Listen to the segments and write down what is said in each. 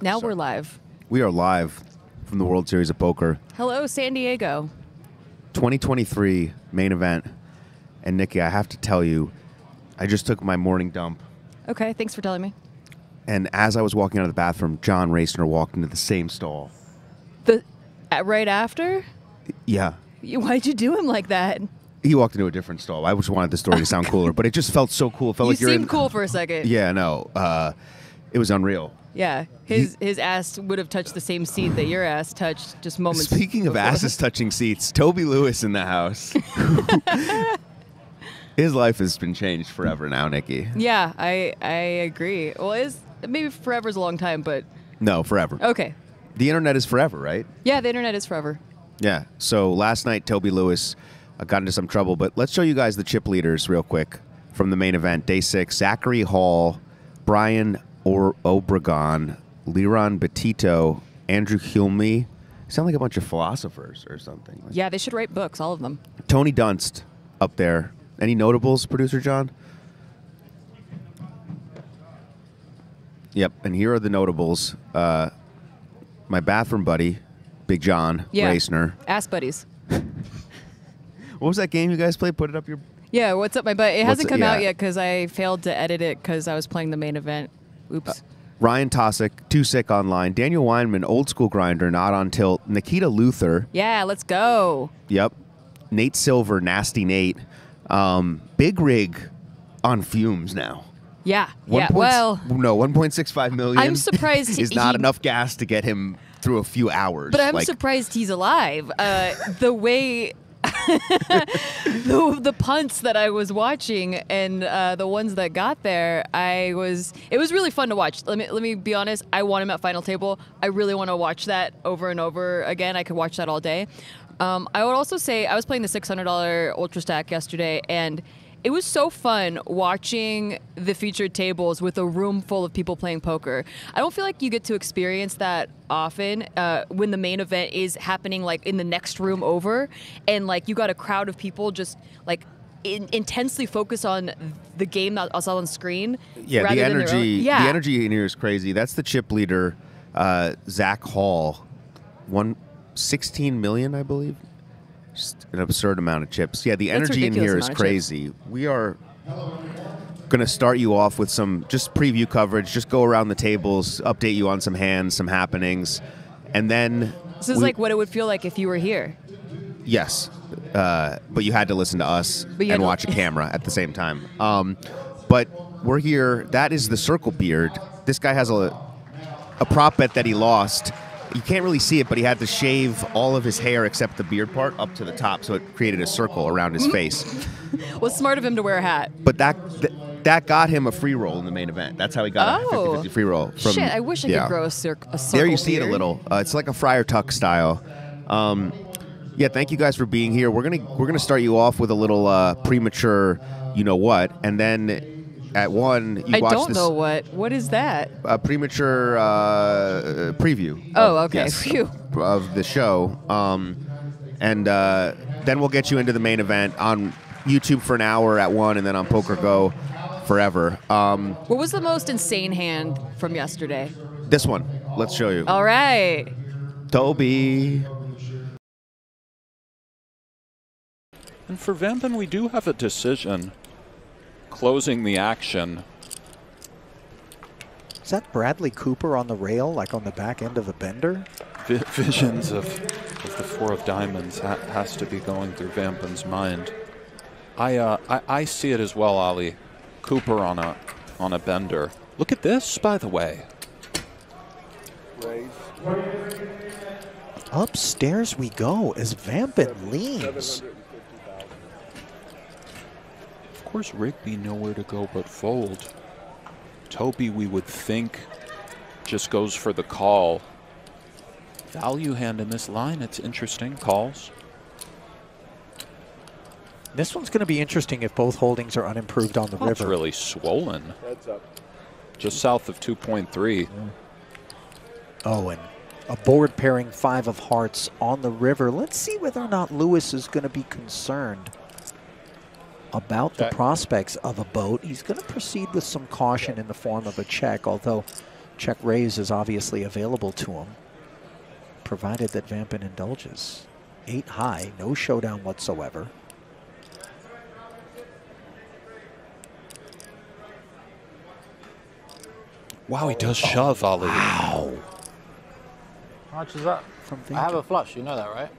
Now we're live. We are live from the World Series of Poker Hello, San Diego. 2023 main event. And Nikki, I have to tell you, I just took my morning dump. Okay, thanks for telling me. And as I was walking out of the bathroom, John Racener walked into the same stall. The right after. Yeah. You, why'd you do him like that? He walked into a different stall. I just wanted the story to sound cooler, but it just felt so cool. It felt you like you're seemed in. cool for a second. Yeah, no. Uh, it was unreal. Yeah, his his ass would have touched the same seat that your ass touched just moments. Speaking of before. asses touching seats, Toby Lewis in the house. His life has been changed forever now, Nikki. Yeah, I I agree. Well, is maybe forever's a long time, but No, forever. okay. The internet is forever, right? Yeah, the internet is forever. Yeah. So last night, Toby Lewis uh, got into some trouble, but let's show you guys the chip leaders real quick from the main event, day six. Zachary Hall, Brian or- Obregon, Liron Betito, Andrew Hulme. Sound like a bunch of philosophers or something. Like- Yeah, they should write books, all of them. Tony Dunst up there. Any notables, producer John? Yep. And here are the notables. Uh, my bathroom buddy, Big John Yeah. Racener. Ass buddies. What was that game you guys played? Put it up your. Yeah, what's up, my butt? It What's hasn't it- come out yet because I failed to edit it because I was playing the main event. Oops. Ryan Tosick, Too Sick Online. Daniel Weinman, Old School Grinder, Not on Tilt. Nikita Luther. yeah, let's go. Yep. Nate Silver, Nasty Nate. Um, Big Rig on fumes now. Yeah, One yeah. point- Well, no, 1.65 million. I'm surprised is he- not enough gas to get him through a few hours. but I'm Like, surprised he's alive. Uh, the way. the, the punts that I was watching and uh, the ones that got there, I was. It was really fun to watch. Let me let me be honest. I want him at final table. I really want to watch that over and over again. I could watch that all day. Um, I would also say I was playing the $600 Ultra Stack yesterday, and it was so fun watching the featured tables with a room full of people playing poker. I don't feel like you get to experience that often uh, when the main event is happening like in the next room over, and like you got a crowd of people just like. In, intensely focus on the game that was on screen. Yeah, the energy. Yeah, The energy in here is crazy. That's the chip leader, uh, Zach Hall, one sixteen million, I believe. Just an absurd amount of chips. Yeah, the That's energy in here is amount of chips. crazy. We are going to start you off with some just preview coverage. Just go around the tables, update you on some hands, some happenings, and then This is we- like what it would feel like if you were here. Yes, uh, but you had to listen to us But you had and watch a camera at the same time. Um, but we're here. That is the circle beard. This guy has a a prop bet that he lost. You can't really see it, but he had to shave all of his hair except the beard part up to the top, so it created a circle around his face. was smart of him to wear a hat. But that th- that got him a free roll in the main event. That's how he got Oh. a 50-50 free roll. From, Shit, I wish I yeah. could grow a, cir- a circle There you see it a little. Uh, it's like a Friar Tuck style. Um, yeah, thank you guys for being here. We're gonna we're gonna start you off with a little uh, premature, you know what, and then at one you I watch don't this know what. What is that? A premature uh, preview. Oh, of- okay. yes, Phew. of the show, um, and uh, then we'll get you into the main event on YouTube for an hour at one, and then on Poker Go forever. Um, What was the most insane hand from yesterday? this one, let's show you. All right. Toby. And for Vampen, we do have a decision closing the action. Is that Bradley Cooper on the rail, like on the back end of a bender? Vi- visions of, of the Four of Diamonds ha- has to be going through Vampen's mind. I, uh, I I see it as well, Ali. Cooper on a on a bender. Look at this, by the way. Upstairs we go as Vampin leans. Of course, Rigby nowhere to go but fold. Toby, we would think, just goes for the call. Value hand in this line. It's interesting. Calls. This one's going to be interesting if both holdings are unimproved on the Oh, it's river. really swollen. Just south of 2.3. Oh, and a board pairing five of hearts on the river. Let's see whether or not Lewis is going to be concerned about the prospects of a boat. He's going to proceed with some caution in the form of a check, although Check raise is obviously available to him, provided that Vampin indulges. Eight high, no showdown whatsoever. Wow, he does shove, Ali. Wow. How much is that? From I have a flush, you know that, right?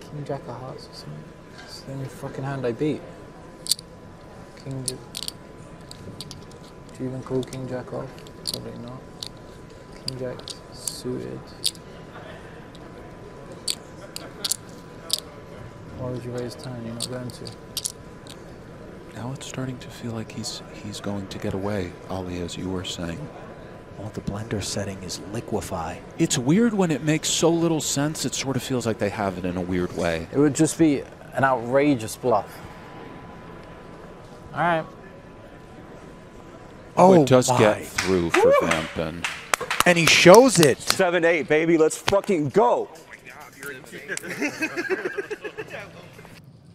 King Jack of Hearts or something. It's the only fucking hand I beat. King. Do you even call King Jack off? Probably not. King Jack suited. Why would you raise turn? You're not going to. Now it's starting to feel like he's he's going to get away, Ali, as you were saying. Well, the blender setting is liquefy. It's weird when it makes so little sense. It sort of feels like they have it in a weird way. It would just be an outrageous bluff. All right. Oh, it does my. get through for Vampin. And he shows it. Seven eight, baby. Let's fucking go.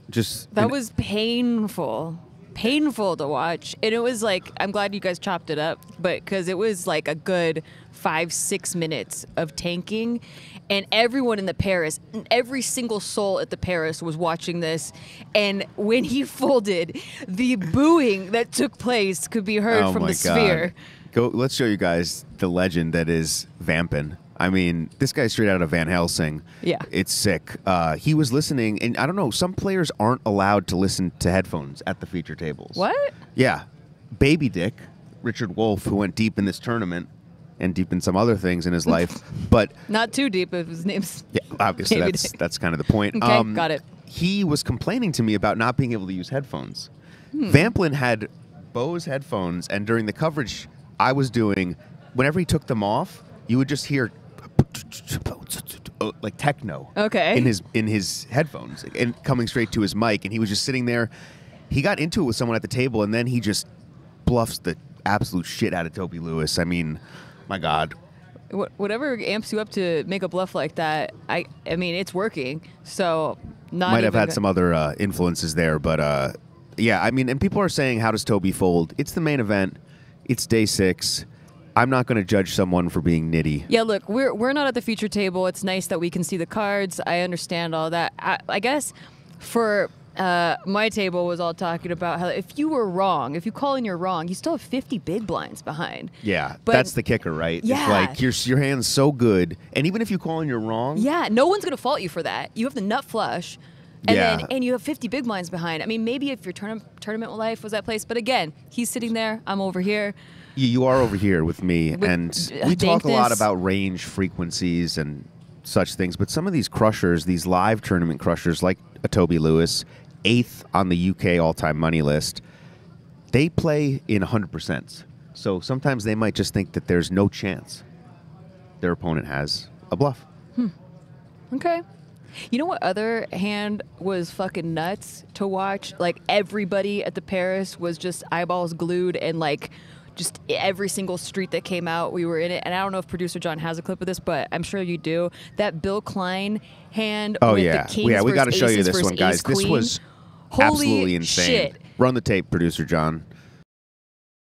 Just That was painful. Painful to watch. And it was like, I'm glad you guys chopped it up, but because it was like a good five, six minutes of tanking. And everyone in the Paris, every single soul at the Paris was watching this. And when he folded, the booing that took place could be heard oh from the sphere. God. Go. Let's show you guys the legend that is Vampin. I mean, this guy's straight out of Van Helsing. Yeah. It's sick. Uh, he was listening, and I don't know, some players aren't allowed to listen to headphones at the feature tables. What? Yeah. Baby Dick, Richard Wolf, who went deep in this tournament and deep in some other things in his life, but Not too deep if his name's. yeah, obviously that's that's kind of the point. Um, Okay, got it. He was complaining to me about not being able to use headphones. Hmm. Vamplin had Bose headphones, and during the coverage I was doing, whenever he took them off, you would just hear like techno. Okay. In his in his headphones and coming straight to his mic, and he was just sitting there. He got into it with someone at the table, and then he just bluffs the absolute shit out of Toby Lewis. I mean, my God. Whatever amps you up to make a bluff like that, I I mean it's working. So not might have had some other uh, influences there, but uh, yeah, I mean, and people are saying, how does Toby fold? It's the main event. It's day six. I'm not going to judge someone for being nitty. Yeah, look, we're we're not at the feature table. It's nice that we can see the cards. I understand all that. I, I guess for uh, my table was all talking about how if you were wrong, if you call in you're wrong, you still have 50 big blinds behind. Yeah, But- that's the kicker, right? Yeah. It's like your your hand's so good, and even if you call and you're wrong, Yeah, no one's gonna fault you for that. You have the nut flush, and Yeah. then and you have 50 big blinds behind. I mean, maybe if your tourna- tournament life was that place, but again, he's sitting there, I'm over here. you, you are over here with me, With, and uh, we talk a lot about range frequencies and such things. But some of these crushers, these live tournament crushers, like a Toby Lewis, eighth on the UK all-time money list, they play in 100%. So sometimes they might just think that there's no chance their opponent has a bluff. Hmm. Okay. You know what other hand was fucking nuts to watch? Like everybody at the Paris was just eyeballs glued and like just every single street that came out, we were in it. And I don't know if producer John has a clip of this, but I'm sure you do. That Bill Klein hand. Oh with yeah, the kings yeah. We got to show you this one, guys. This was Holy absolutely insane. Shit. Run the tape, producer John.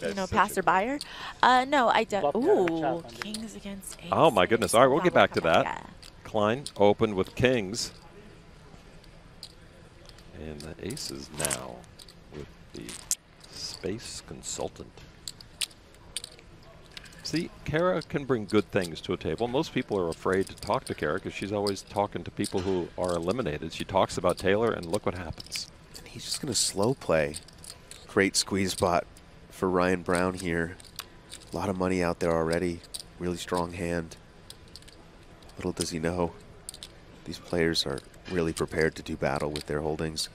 you know, passer buyer. Uh, no, I don't. Ooh, kings against aces. Oh my goodness. All right, we'll get back to that. Klein opened with kings. And the aces now with the space consultant. See, Kara can bring good things to a table. Most people are afraid to talk to Kara because she's always talking to people who are eliminated. She talks about Taylor, and look what happens. And he's just going to slow play. Great squeeze spot for Ryan Brown here. A lot of money out there already. Really strong hand. Little does he know, these players are really prepared to do battle with their holdings.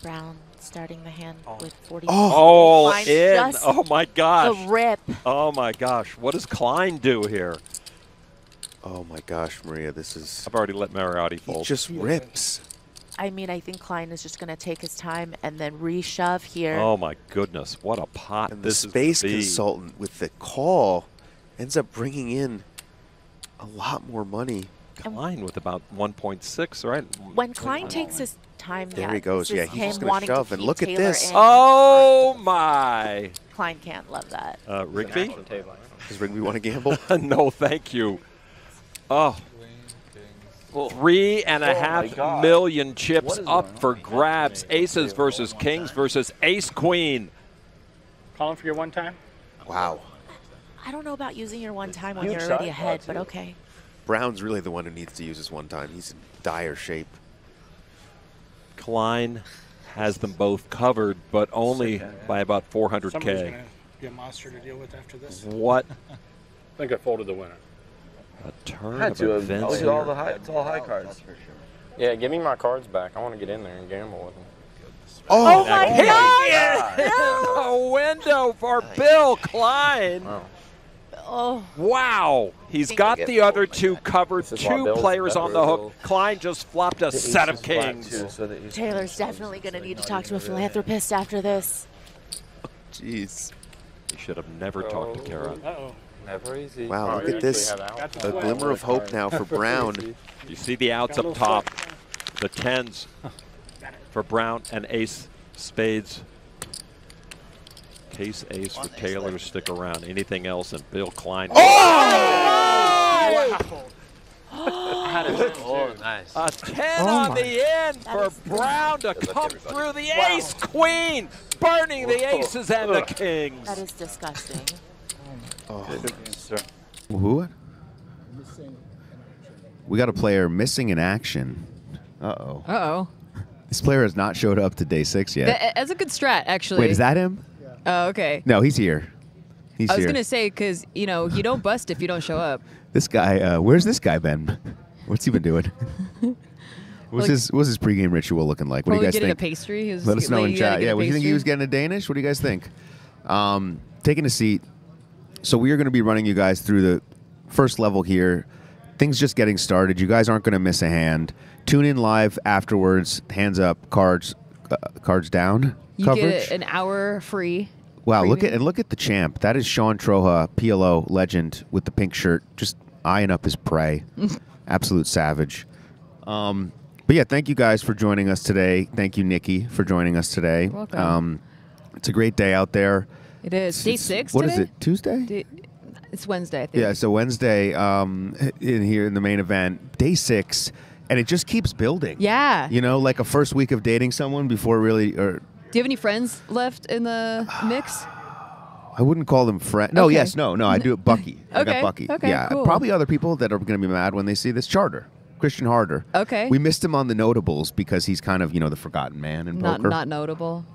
Brown starting the hand oh. with 40. Oh, Klein in. just Oh my gosh. The rip. Oh my gosh. What does Klein do here? Oh my gosh, Maria, this is. I've already let Mariotti He fold. just rips. I mean, I think Klein is just going to take his time and then reshove here. Oh my goodness, what a pot And the space is. gonna be. consultant with the call ends up bringing in a lot more money. Klein with about 1.6, right? when Klein takes his time There yet. he goes. This Yeah, he's just gonna wanting to shove, and keep look at this. in. Oh my! Klein can't love that. Uh, Rigby? Does Rigby want to gamble? no, thank you. Oh. Three and a Oh half million chips up for grabs. Aces versus kings versus ace queen. Calling for your one time? Wow. I don't know about using your one time when Huge you're already ahead, Oh, but okay. Brown's really the one who needs to use his one time. He's in dire shape. Klein has them both covered, but only by about 400k. going to be a monster to deal with after this. What I think I folded the winner. a turn Had of to. events oh, Those are all the high, it's all high cards. Yeah, give me my cards back. I want to get in there and gamble with them. Oh, my Hey, God! A window for Bill Klein. Oh, Wow. He's got the other two covered. This is why Two players on the better, hook. Klein just flopped a set of kings. Taylor's definitely going to need to talk to a philanthropist after this. Jeez. He should have never talked to Kara. Uh-oh. Never easy. Wow, Oh, look at this. actually have Got out. the A glimmer of hope now for Brown. You see the outs up top. The tens for Brown and ace spades. Case ace for Taylor to stick around. Anything else and Bill Klein. Oh, nice. A 10 on the end for Brown to come through the ace queen, burning the aces and the kings. That is disgusting. Oh. Who? We got a player missing in action. Uh oh. Uh oh. This player has not showed up to day six yet. That's a good strat, actually. Wait, is that him? Oh, okay. No, he's here. He's I was here. gonna say because you know you don't bust if you don't show up. This guy, uh, where's this guy been? What's he been doing? what's Like- his What's his pregame ritual looking like? What do Probably you guys getting think? a pastry. He was Let us know in gotta chat. get Yeah, a what do you think he pastry. was getting a Danish? What do you guys think? Um, taking a seat. So we are going to be running you guys through the first level here. Things just getting started. You guys aren't going to miss a hand. Tune in live afterwards. Hands up, cards, uh, cards down. You coverage. get an hour free. Wow, look at and look at the champ. That is Sean Troha, PLO legend with the pink shirt, just eyeing up his prey. Absolute savage. Um, but yeah, thank you guys for joining us today. Thank you, Nikki, for joining us today. welcome. Um, it's a great day out there. It is day It's- six. What is today? it? Tuesday? Day- it's Wednesday, I think. yeah, so Wednesday um, in here in the main event, day six, and it just keeps building. Yeah. You know, like a first week of dating someone before really, or Do you have any friends left in the mix? I wouldn't call them friends. No, Okay. yes, no, no. I do it Bucky. okay. I got Bucky. okay, yeah, cool. probably other people that are going to be mad when they see this charter. Christian Harder. Okay. We missed him on the notables because he's kind of you know the forgotten man in Not poker. not notable,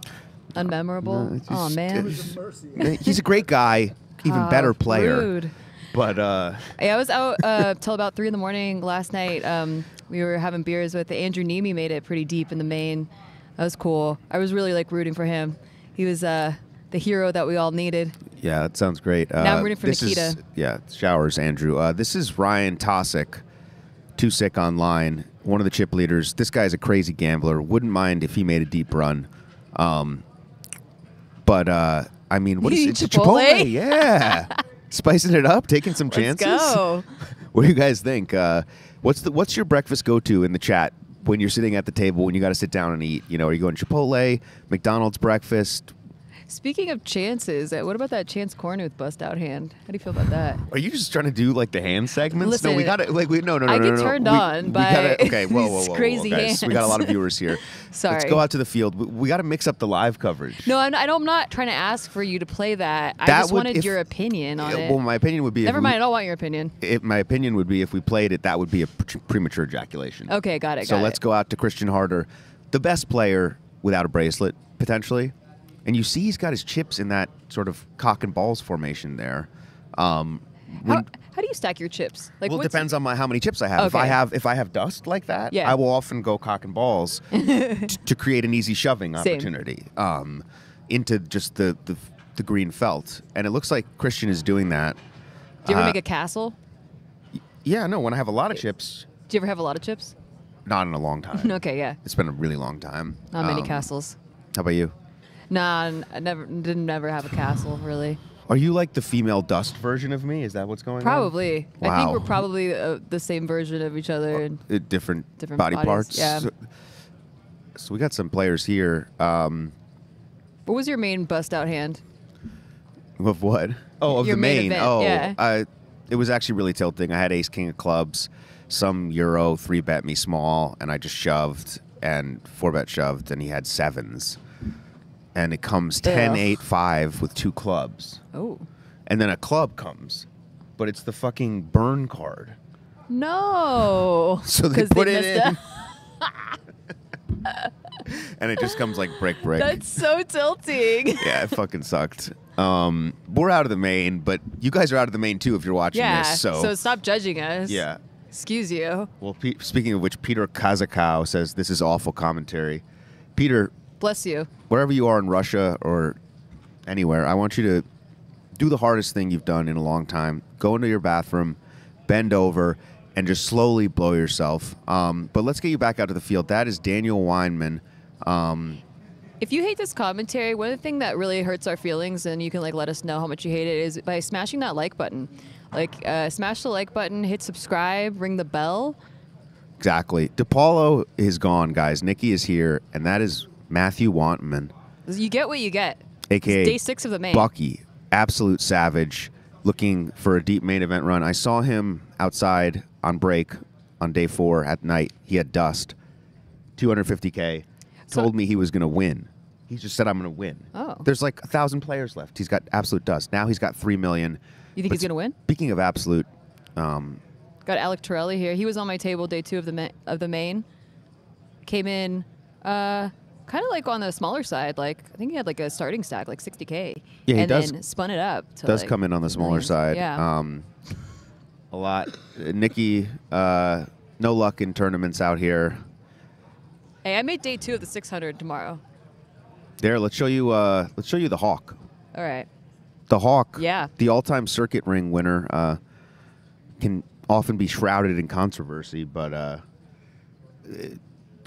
unmemorable. No, it's oh man. he's a great guy, even better player. rude. But uh, Yeah, I was out uh, till about three in the morning last night. Um, we were having beers with Andrew Neeme. Made it pretty deep in the main. That was cool. I was really like rooting for him. He was uh, the hero that we all needed. yeah, that sounds great. Uh, Now I'm rooting for this Nikita. Is, yeah, showers, Andrew. Uh, this is Ryan Tosick, Too Sick Online, one of the chip leaders. This guy's a crazy gambler. Wouldn't mind if he made a deep run. Um, but uh, I mean, what is it? eat Chipotle? Yeah, spicing it up, taking some Let's chances. go. What do you guys think? Uh, what's the what's your breakfast go to in the chat when you're sitting at the table when you got to sit down and eat? You know, are you going Chipotle, McDonald's breakfast? Speaking of chances, uh, what about that Chance Kornuth with bust out hand? How do you feel about that? Are you just trying to do like the hand segments? no, we got to like we no no no I no get no, no. turned we, on we by gotta, okay, whoa whoa whoa, these whoa, crazy guys. We got a lot of viewers here. Sorry, let's go out to the field. We, we got to mix up the live coverage. No, I'm I don't- I'm not trying to ask for you to play that. I That just would- wanted if- your opinion on it. well, my opinion would be Never we- mind. I don't want your opinion. If my opinion would be if we played it, that would be a pre- premature ejaculation. Okay, got it. So got let's it. go out to Christian Harder, the best player without a bracelet potentially, and you see he's got his chips in that sort of cock and balls formation there. Um, How, how do you stack your chips? Like, well, it depends on my, how many chips I have. If I have if I have dust like that, Yeah. I will often go cock and balls to create an easy shoving opportunity um, into just the, the the green felt, and it looks like Christian is doing that. Do you ever Uh, make a castle? Yeah, no. When I have a lot of chips, Do you ever have a lot of chips? not in a long time. okay, yeah. It's been a really long time. Not many Um, castles. How about you? Nah, I never didn't never have a castle really. Are you like the female dust version of me? Is that what's going on? Probably. I think we're probably uh, the same version of each other. And Uh, different, Different body bodies, parts. yeah. So- So we got some players here. Um, What was your main bust out hand? Of what? Oh, of Your the main main. oh, yeah. I, it was actually really tilting. I had ace king of clubs, some euro three bet me small, and I just shoved and four bet shoved, and he had sevens, and it comes 10, Ugh. 8, 5 with two clubs, Oh. and then a club comes, but it's the fucking burn card. No. So they put it in. and it just comes like brick brick. That's so tilting. yeah, it fucking sucked. Um, we're out of the main, but you guys are out of the main too if you're watching yeah. this. So, stop judging us. yeah. Excuse you. Well, Pe- speaking of which, Peter Kazakow says this is awful commentary. Peter, Bless you. wherever you are in Russia or anywhere, I want you to do the hardest thing you've done in a long time. Go into your bathroom, bend over, and just slowly blow yourself. Um, but let's get you back out to the field. That is Daniel Weinman. Um, If you hate this commentary, one of the things that really hurts our feelings, and you can like let us know how much you hate it, is by smashing that like button. Like, uh, smash the like button, hit subscribe, ring the bell. exactly. DePaulo is gone, guys. Nikki is here, and that is Matthew Wantman. You get what you get. aka It's day six of the main. Bucky, absolute savage, looking for a deep main event run. I saw him outside on break on day four at night. He had dust, 250k. So- Told me he was going to win. He just said, "I'm going to win." Oh. There's like a thousand players left. He's got absolute dust. Now he's got three million. You think But he's gonna win? Speaking of absolute, um, Got Alec Torelli here. He was on my table day two of the ma- of the main. Came in, uh, kind of like on the smaller side. Like I think he had like a starting stack, like 60k. Yeah, he and does- then spun it up. To does like come in on the smaller millions. side. Yeah. Um, a lot. Nikki, uh, no luck in tournaments out here. hey, I made day two of the 600 tomorrow. There, let's show you. Uh, let's show you the hawk. All right. the Hawk, Yeah. the all-time circuit ring winner, uh, can often be shrouded in controversy, but uh,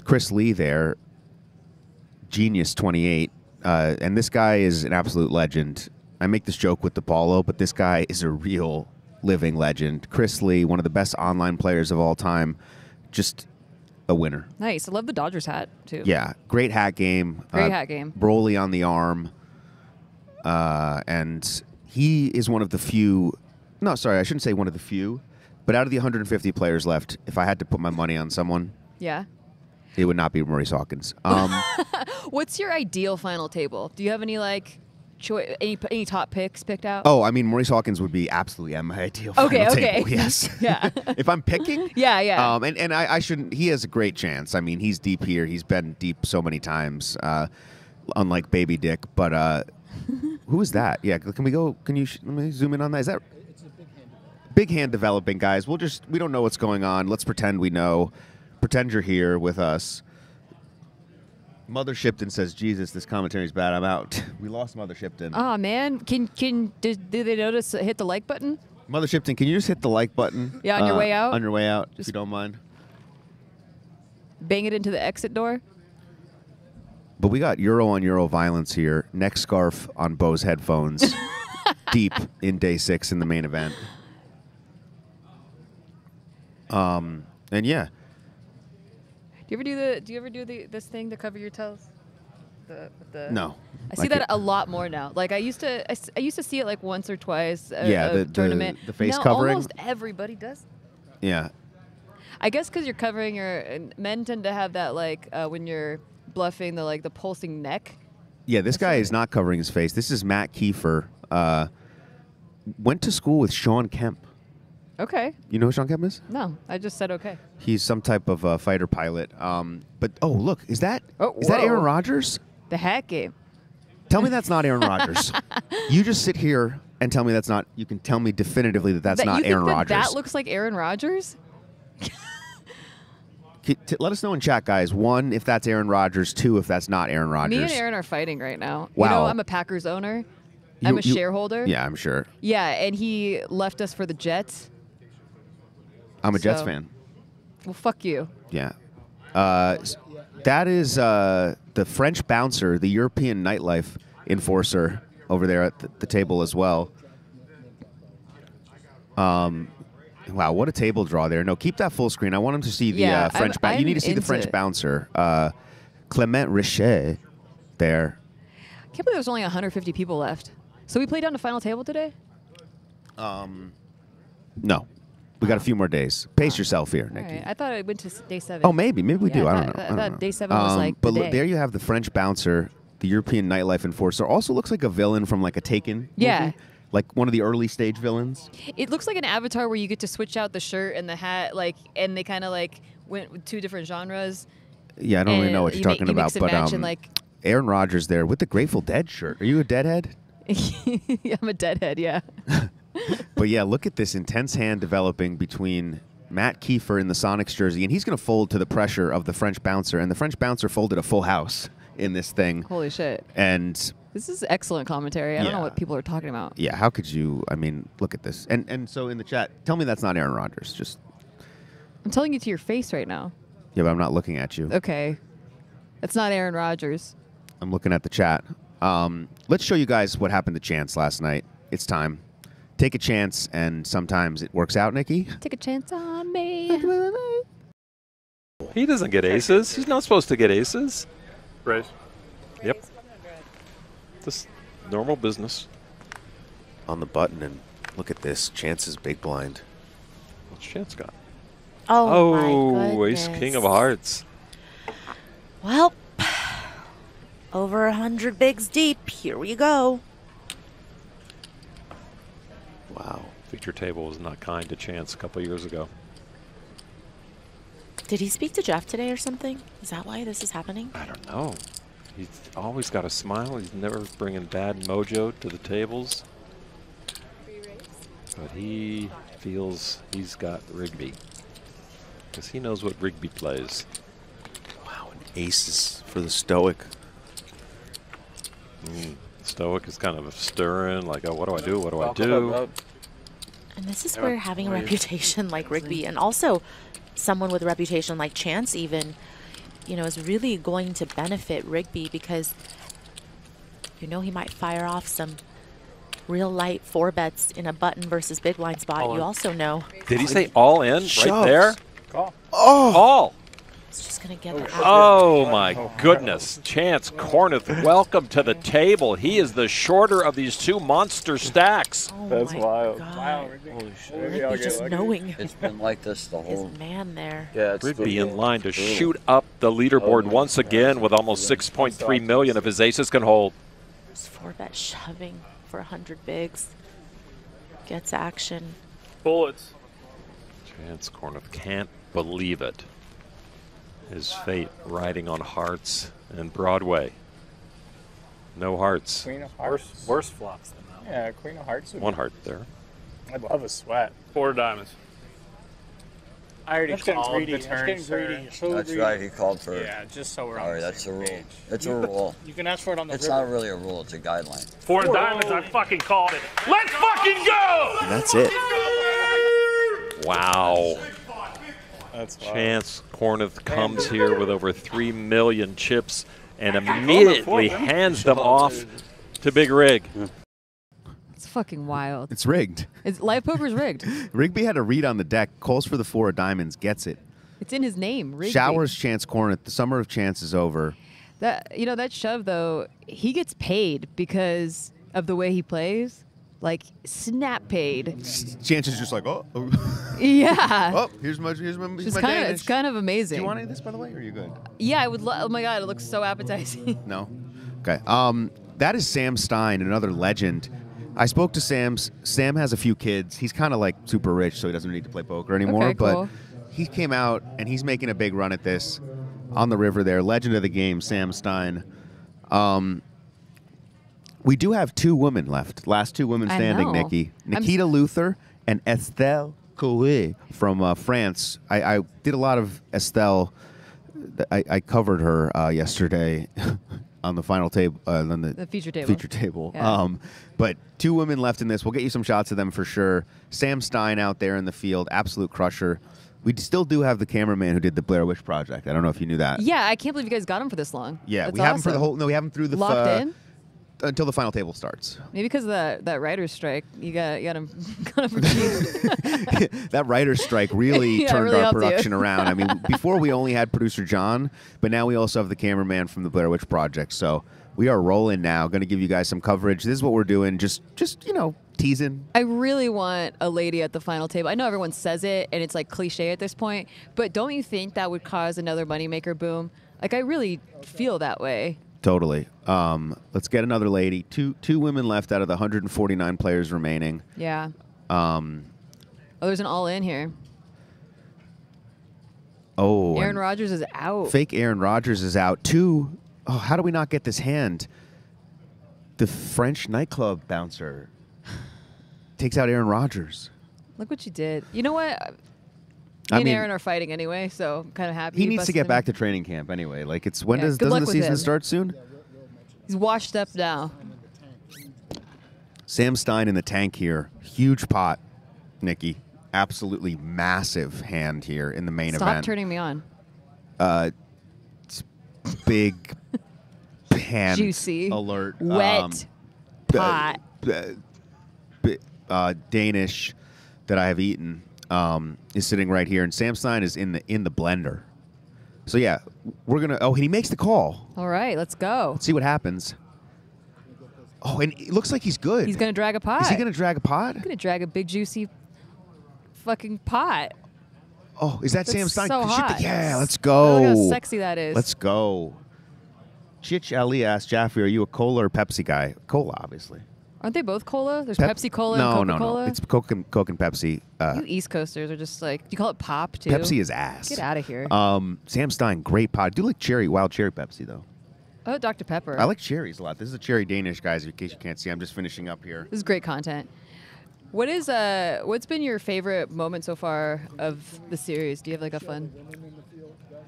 Chris Lee there, genius 28, uh, and this guy is an absolute legend. I make this joke with the Paulo, but this guy is a real living legend. Chris Lee, one of the best online players of all time, just a winner. Nice. I love the Dodgers hat too. Yeah, great hat game. Great hat game. Broly on the arm. Uh, and he is one of the few. No, sorry, I shouldn't say one of the few. But out of the 150 players left, if I had to put my money on someone, Yeah. It would not be Maurice Hawkins. Um, What's your ideal final table? Do you have any like choi- any any top picks picked out? oh, I mean, Maurice Hawkins would be absolutely at my ideal Okay, final okay. table. Yes. Yeah. if I'm picking, Yeah, yeah. Um, and and I, I shouldn't. He has a great chance. I mean, he's deep here. He's been deep so many times, uh, unlike Baby Dick. But uh, who is that? Yeah, can we go? Can you sh- let me zoom in on that? Is that big hand developing, guys? We'll just we don't know what's going on. Let's pretend we know. Pretend you're here with us. Mother Shipton says, "Jesus, this commentary is bad. I'm out." We lost Mother Shipton. Oh man, can can do, do they notice uh, hit the like button? Mother Shipton, can you just hit the like button? uh, Yeah, on your way out? On your way out, if you don't mind. Bang it into the exit door. But we got Euro on Euro violence here. Neck scarf on Bose headphones. deep in day six in the main event. Um, and yeah, Do you ever do the Do you ever do the this thing to cover your toes? The, the no. I see Like that it- a lot more now. Like I used to, I used to see it like once or twice. A, Yeah, a the- the- tournament. the face now covering. Almost everybody does. Yeah. I guess because you're covering your men tend to have that like uh, when you're bluffing the like the pulsing neck. Yeah, this guy is not covering his face. This is Matt Kiefer. Uh, went to school with Sean Kemp. Okay. You know who Sean Kemp is? No, I just said okay. He's some type of uh, fighter pilot. Um, but oh, look, is that Oh, is that Aaron. Rodgers? The hat game. Tell me that's not Aaron Rodgers. you just sit here and tell me that's not. You can tell me definitively that that's that, not you Aaron that Rodgers. That looks like Aaron Rodgers. Let us know in chat, guys. One, if that's Aaron Rodgers. Two, if that's not Aaron Rodgers. Me and Aaron are fighting right now. You know, Wow. I'm a Packers owner. I'm a you- shareholder. Yeah, I'm sure. Yeah, and he left us for the Jets. I'm a Jets So- fan. Well, fuck you. Yeah. Uh, that is uh, the French bouncer, the European nightlife enforcer over there at the, the table as well. Um, wow, what a table draw there. No, keep that full screen. I want him to see the Yeah, uh, French. I'm- Ba- you need to see the French it. bouncer. Uh, Clement Richet there. I can't believe there's only 150 people left. So we played down to final table today. Um, no, we got a few more days. Pace yourself here, Nikki. right. I thought I went to day seven. Oh, maybe, maybe we Yeah, do. I, I don't know. I I don't thought know. day seven was, like, but the look, there you have the French bouncer, the European nightlife enforcer. Also looks like a villain from like a Taken. Yeah. movie. like one of the early stage villains. It looks like an avatar where you get to switch out the shirt and the hat, like, and they kind of like went with two different genres. Yeah, I don't really know what you're you ma- talking you about, but um, and, like- Aaron Rodgers there with the Grateful Dead shirt. Are you a Deadhead? I'm a deadhead, yeah. But yeah, look at this intense hand developing between Matt Kiefer in the Sonics jersey, and he's going to fold to the pressure of the French bouncer, and the French bouncer folded a full house in this thing. Holy shit. And This is excellent commentary. I don't know what people are talking about. yeah, how could you? I mean, look at this. And and so in the chat, tell me that's not Aaron Rodgers. Just I'm telling you to your face right now. yeah, but I'm not looking at you. Okay. That's not Aaron Rodgers. I'm looking at the chat. Um, let's show you guys what happened to Chance last night. It's time. Take a chance, and sometimes it works out, Nikki. Take a chance on me. He doesn't get aces. He's not supposed to get aces. Raise. Yep. Just normal business. On the button, and look at this. Chance is big blind. What's Chance got? Oh, Oh, my ace king of hearts. Well, over a hundred bigs deep. Here we go. Wow. Feature table was not kind to Chance a couple years ago. Did he speak to Jeff today or something? Is that why this is happening? I don't know. He's always got a smile. He's never bringing bad mojo to the tables. But he feels he's got Rigby. Because he knows what Rigby plays. Wow, an aces for the Stoic. Mm. Stoic is kind of stirring, like, oh, what do I do? What do I do? Up, And this is where having a how are you? reputation like Rigby and also someone with a reputation like Chance even, you know, is really going to benefit Rigby because you know he might fire off some real light four bets in a button versus big blind spot. All you in. also know Did he say all in right Shoves. there? Call. Oh! All. It's just gonna get it. Oh, oh my goodness. Chance Kornuth, welcome to the table. He is the shorter of these two monster stacks. Oh That's wild. God. Wow, Holy shit. Maybe I'll Rigby just knowing It's been like this the whole his whole. man there. Yeah, it's Rigby brutal. in line to Brutal. shoot up the leaderboard Oh, once again with almost 6.3 million if his aces can hold. Just four bet shoving for hundred bigs. Gets action. Bullets. Chance Kornuth can't believe it. His fate riding on hearts and Broadway. No hearts. Queen of Worse, hearts. worse flops than that. Yeah, queen of hearts. One be- heart there. I'd love a sweat. Four diamonds. I already That's called greedy. the That's turn, getting sir. greedy. So That's greedy. right. He called for. Yeah, just so we're on Sorry, that's a rule. page. It's a rule. You can ask for it on the It's river. not really a rule. It's a guideline. Four diamonds. I fucking called it. Let's fucking go. And that's it. Wow. That's wild. Chance Kornuth comes here with over 3 million chips and immediately hands them off to Big Rig. It's fucking wild. It's rigged. It's live poker's rigged. Rigby had a read on the deck. Calls for the four of diamonds. Gets it. It's in his name. Rigby. Showers Chance Kornuth. The summer of chance is over. That you know that shove though, he gets paid because of the way he plays. Like snap paid. Chance is just like, oh, oh, Yeah. oh here's my here's my, here's It's my kind of it's kind of amazing. Do you want any of this, by the way, or are you good? yeah, I would. Lo- oh my god, it looks so appetizing. No. Okay. Um, that is Sam Stein, another legend. I spoke to Sam's. Sam has a few kids. He's kind of like super rich, so he doesn't need to play poker anymore. Okay, but he came out and he's making a big run at this on the river there. Legend of the game, Sam Stein. Um, we do have two women left. Last two women I standing, know. Nikki. I'm Nikita Luther and Estelle Coué from uh, France. I, I did a lot of Estelle. I, I covered her uh, yesterday on the final table, uh, on the, The feature table. Feature table. Yeah. Um, but two women left in this. We'll get you some shots of them for sure. Sam Stein out there in the field, absolute crusher. We still do have the cameraman who did the Blair Witch Project. I don't know if you knew that. yeah, I can't believe you guys got him for this long. Yeah, That's we have him for the whole. No, we have him through the Locked in. Until the final table starts. Maybe because of that that writer's strike, you got you got him kind of that writer's strike really Yeah, turned really our production around. I mean, before we only had producer John, but now we also have the cameraman from the Blair Witch Project. So we are rolling now. Going to give you guys some coverage. This is what we're doing. Just, just you know, teasing. I really want a lady at the final table. I know everyone says it and it's like cliche at this point, but don't you think that would cause another moneymaker boom? Like I really feel that way. Totally. Um, let's get another lady. Two two women left out of the 149 players remaining. Yeah. Um, Oh, there's an all in here. oh, Aaron Rodgers is out. fake Aaron Rodgers is out. Two. Oh, how do we not get this hand? The French nightclub bouncer takes out Aaron Rodgers. Look what you did. You know what? Me I and mean- Aaron are fighting anyway, so I'm kind of happy. He needs to get back to training camp anyway. Like it's when Yeah, does doesn't the season him. start soon? He's washed up now. Sam Stein in the tank here. Huge pot, Nikki. Absolutely massive hand here in the main Stop event. Stop turning me on. uh, big pan Juicy. alert. Wet um, pot. uh, uh, Danish that I have eaten um, is sitting right here, and Sam Stein is in the in the blender. So yeah, we're gonna. Oh, and he makes the call. All right, let's go. Let's see what happens. Oh, and it looks like he's good. He's gonna drag a pot. Is he gonna drag a pot? He's gonna drag a big juicy fucking pot. Oh, is that That's Sam Stein? so hot. Yeah, let's go. Look how sexy that is. Let's go. Chich Ali asked Jaffrey, "Are you a cola or Pepsi guy?" Cola, obviously. Aren't they both cola? There's Pep- Pepsi Cola no, and no, Coca Cola. no. It's Coke and, Coke and Pepsi. Uh, you East Coasters are just like do you call it pop too. Pepsi is ass. Get out of here. Um, Sam Stein, great pot. I do like cherry, wild cherry Pepsi though. oh, Dr Pepper. I like cherries a lot. This is a cherry Danish, guys. In case you can't see, I'm just finishing up here. This is great content. What is uh? What's been your favorite moment so far of the series? Do you have like a fun?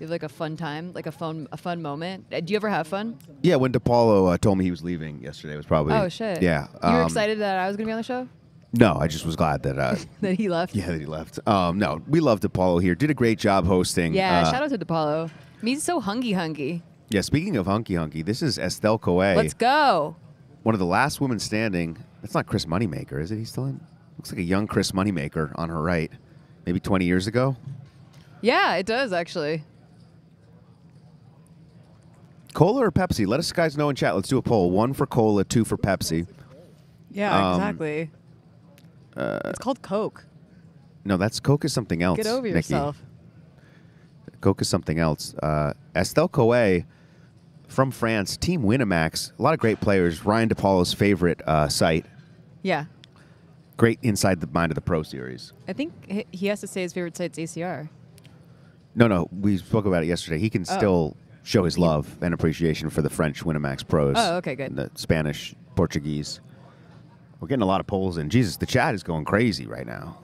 You have like a fun time, like a fun a fun moment? Uh, Do you ever have fun? Yeah, when DePaulo uh, told me he was leaving yesterday, it was probably. oh shit. Yeah. You were um, excited that I was gonna be on the show. No, I just was glad that. Uh, That he left. yeah, that he left. Um, no, we love DePaulo here. Did a great job hosting. Yeah. Uh, shout out to DePaulo. He's so hungy hungy. Yeah, speaking of hunky hunky, this is Estelle Coe, Let's go. one of the last women standing. That's not Chris Moneymaker, is it? He's still in. Looks like a young Chris Moneymaker on her right, maybe 20 years ago. Yeah, it does actually. Cola or Pepsi? Let us guys know in chat. Let's do a poll. One for cola, two for Pepsi. Yeah, Um, exactly. Uh, It's called Coke. no, that's Coke is something else. Get over Nikki. yourself. Coke is something else. Uh, Estelle Coe from France, Team Winamax. A lot of great players. Ryan DePaulo's favorite uh, site. Yeah. Great inside the mind of the Pro Series. I think he- he has to say his favorite site's ACR. No, no, we spoke about it yesterday. He can Oh. still show his love and appreciation for the French Winamax pros. Oh, okay, good. and The Spanish, Portuguese. We're getting a lot of polls in. Jesus, the chat is going crazy right now.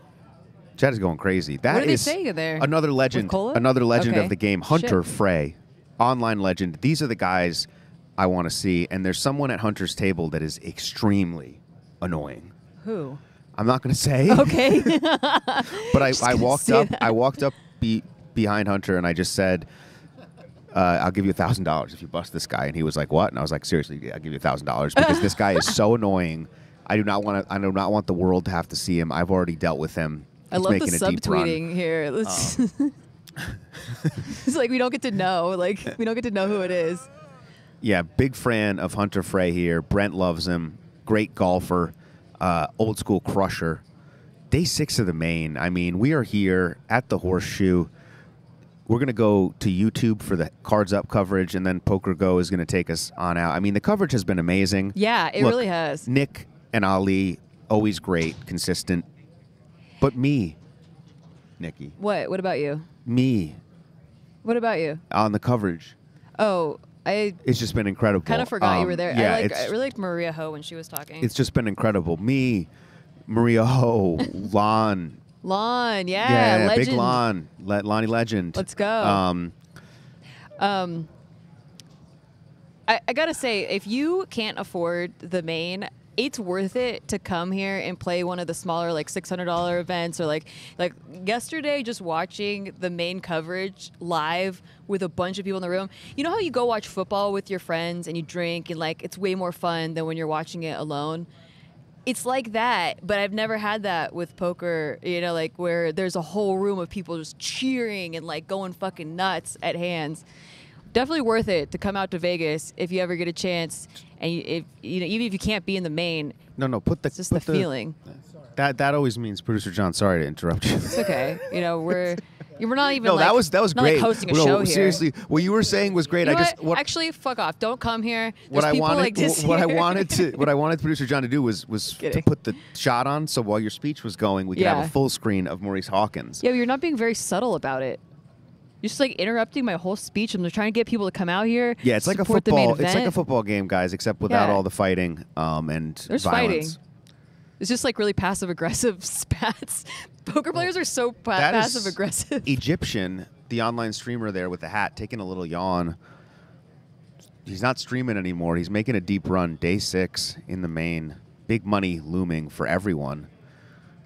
Chat is going crazy. That What are they is saying there? Another legend. Another legend Okay. of the game. Hunter Shit. Frey, online legend. These are the guys I want to see. And there's someone at Hunter's table that is extremely annoying. Who? I'm not going to say. Okay. But I, I walked up. that. I walked up be, behind Hunter and I just said, uh, "I'll give you a thousand dollars if you bust this guy." And he was like, "What?" And I was like, "Seriously, I'll give you a thousand dollars because this guy is so annoying. I do not want to. I do not want the world to have to see him. I've already dealt with him. I love the making a deep run. Um, subtweeting here. Let's it's like we don't get to know. Like we don't get to know who it is. Yeah, big fan of Hunter Frey here. Brent loves him. Great golfer, uh, old school crusher. Day six of the main. I mean, we are here at the Horseshoe. We're gonna go to YouTube for the cards up coverage, and then Poker Go is gonna take us on out. I mean, the coverage has been amazing. Yeah, it Look, really has. Nick and Ali always great, consistent. But me, Nikki, What? What about you? me What about you? on the coverage, Oh, I it's just been incredible. kind of forgot you Um, were there. Yeah, I like I really liked Maria Ho when she was talking. It's just been incredible. Me, Maria Ho, Lon. Lon, yeah, big legend. Lon. Le- Lonnie Legend. Let's go. Um, Um, I, I gotta say, if you can't afford the main, it's worth it to come here and play one of the smaller like $600 events or like like yesterday just watching the main coverage live with a bunch of people in the room you know how you go watch football with your friends and you drink and like it's way more fun than when you're watching it alone it's like that, but I've never had that with poker, you know, like where there's a whole room of people just cheering and like going fucking nuts at hands. Definitely worth it to come out to Vegas if you ever get a chance, and you, if you know, even if you can't be in the main, No, no, put the it's just put the feeling. That that always means producer John. Sorry to interrupt you. It's okay. You know, we're we're not even. no, like, that was that was great. Like hosting a no, show here. seriously, what you were saying was great. You know I just what? actually fuck off. Don't come here. what I people wanted like what I wanted to what I wanted producer John to do was was to put the shot on so while your speech was going, we could have a full screen of Maurice Hawkins. Yeah, but you're not being very subtle about it. You're just like interrupting my whole speech. I'm trying to get people to come out here. Yeah, it's like a support the main football. It's like a football game, guys, except without Yeah. all the fighting um, and There's violence. fighting. It's just like really passive aggressive spats. Poker players are so pa- That passive aggressive. Egyptian, the online streamer there with the hat, taking a little yawn. He's not streaming anymore. He's making a deep run. Day six in the main. Big money looming for everyone.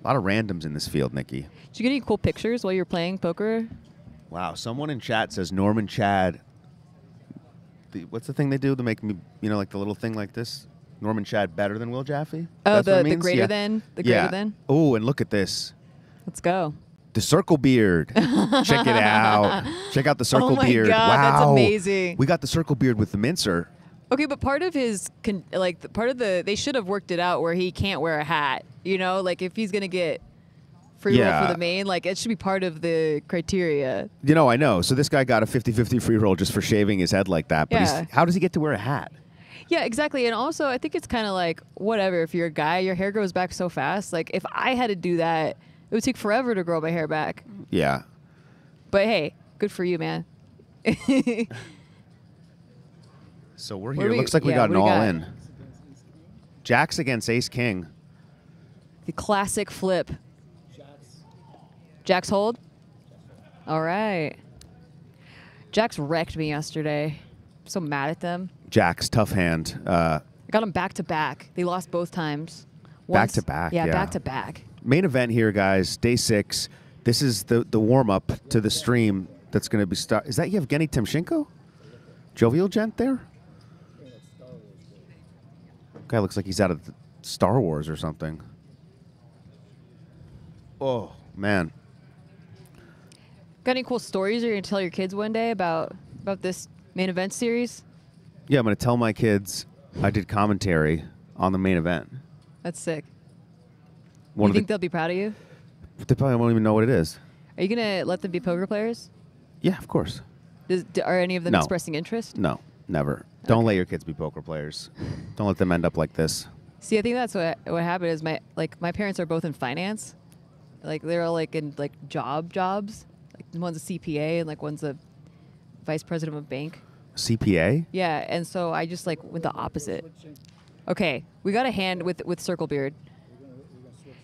A lot of randoms in this field, Nikki. Did you get any cool pictures while you were playing poker? Wow. Someone in chat says Norman Chad. The, what's the thing they do to make me, you know, like the little thing like this? Norman Chad better than Will Jaffe? Oh, the- the greater Yeah. than? The greater yeah. than? Oh, and look at this. Let's go. The circle beard. Check it out. Check out the oh circle Oh my beard. God, wow. that's amazing. We got the circle beard with the mincer. Okay, but part of his con- like part of the they should have worked it out where he can't wear a hat. You know, like if he's gonna get free roll for the main, like it should be part of the criteria. You know, I know. So this guy got a 50-50 free roll just for shaving his head like that. But Yeah. he's, how does he get to wear a hat? Yeah, exactly. And also, I think it's kind of like whatever. If you're a guy, your hair grows back so fast. Like if I had to do that, it would take forever to grow my hair back. Yeah. But hey, good for you, man. So we're here. we- Looks like we yeah, got an what do we all got? in. Jacks against Ace King. the classic flip. Jack's hold. All right. Jack's wrecked me yesterday. I'm so mad at them. Jacks, tough hand. Uh, I got them back to back. They lost both times. Back to back, Yeah, yeah. back to back. main event here, guys. Day six. This is the the warm up to the stream that's going to be start. Is that Yevgeny Timchenko? Jovial gent there. Guy looks like he's out of Star Wars or something. Oh man, Got any cool stories you're gonna tell your kids one day about about this main event series? Yeah. I'm going to tell my kids I did commentary on the main event. That's sick. One you think the, they'll be proud of you? they probably won't even know what it is. Are you gonna let them be poker players? Yeah, of course. Does, are any of them No. expressing interest? No, never. Don't let your kids be poker players. Don't let them end up like this. See, I think that's what what happened is my like my parents are both in finance, like they're all like in like job jobs. Like one's a CPA and like one's a vice president of a bank. CPA. Yeah, and so I just like went the opposite. Okay, we got a hand with with Circle Beard.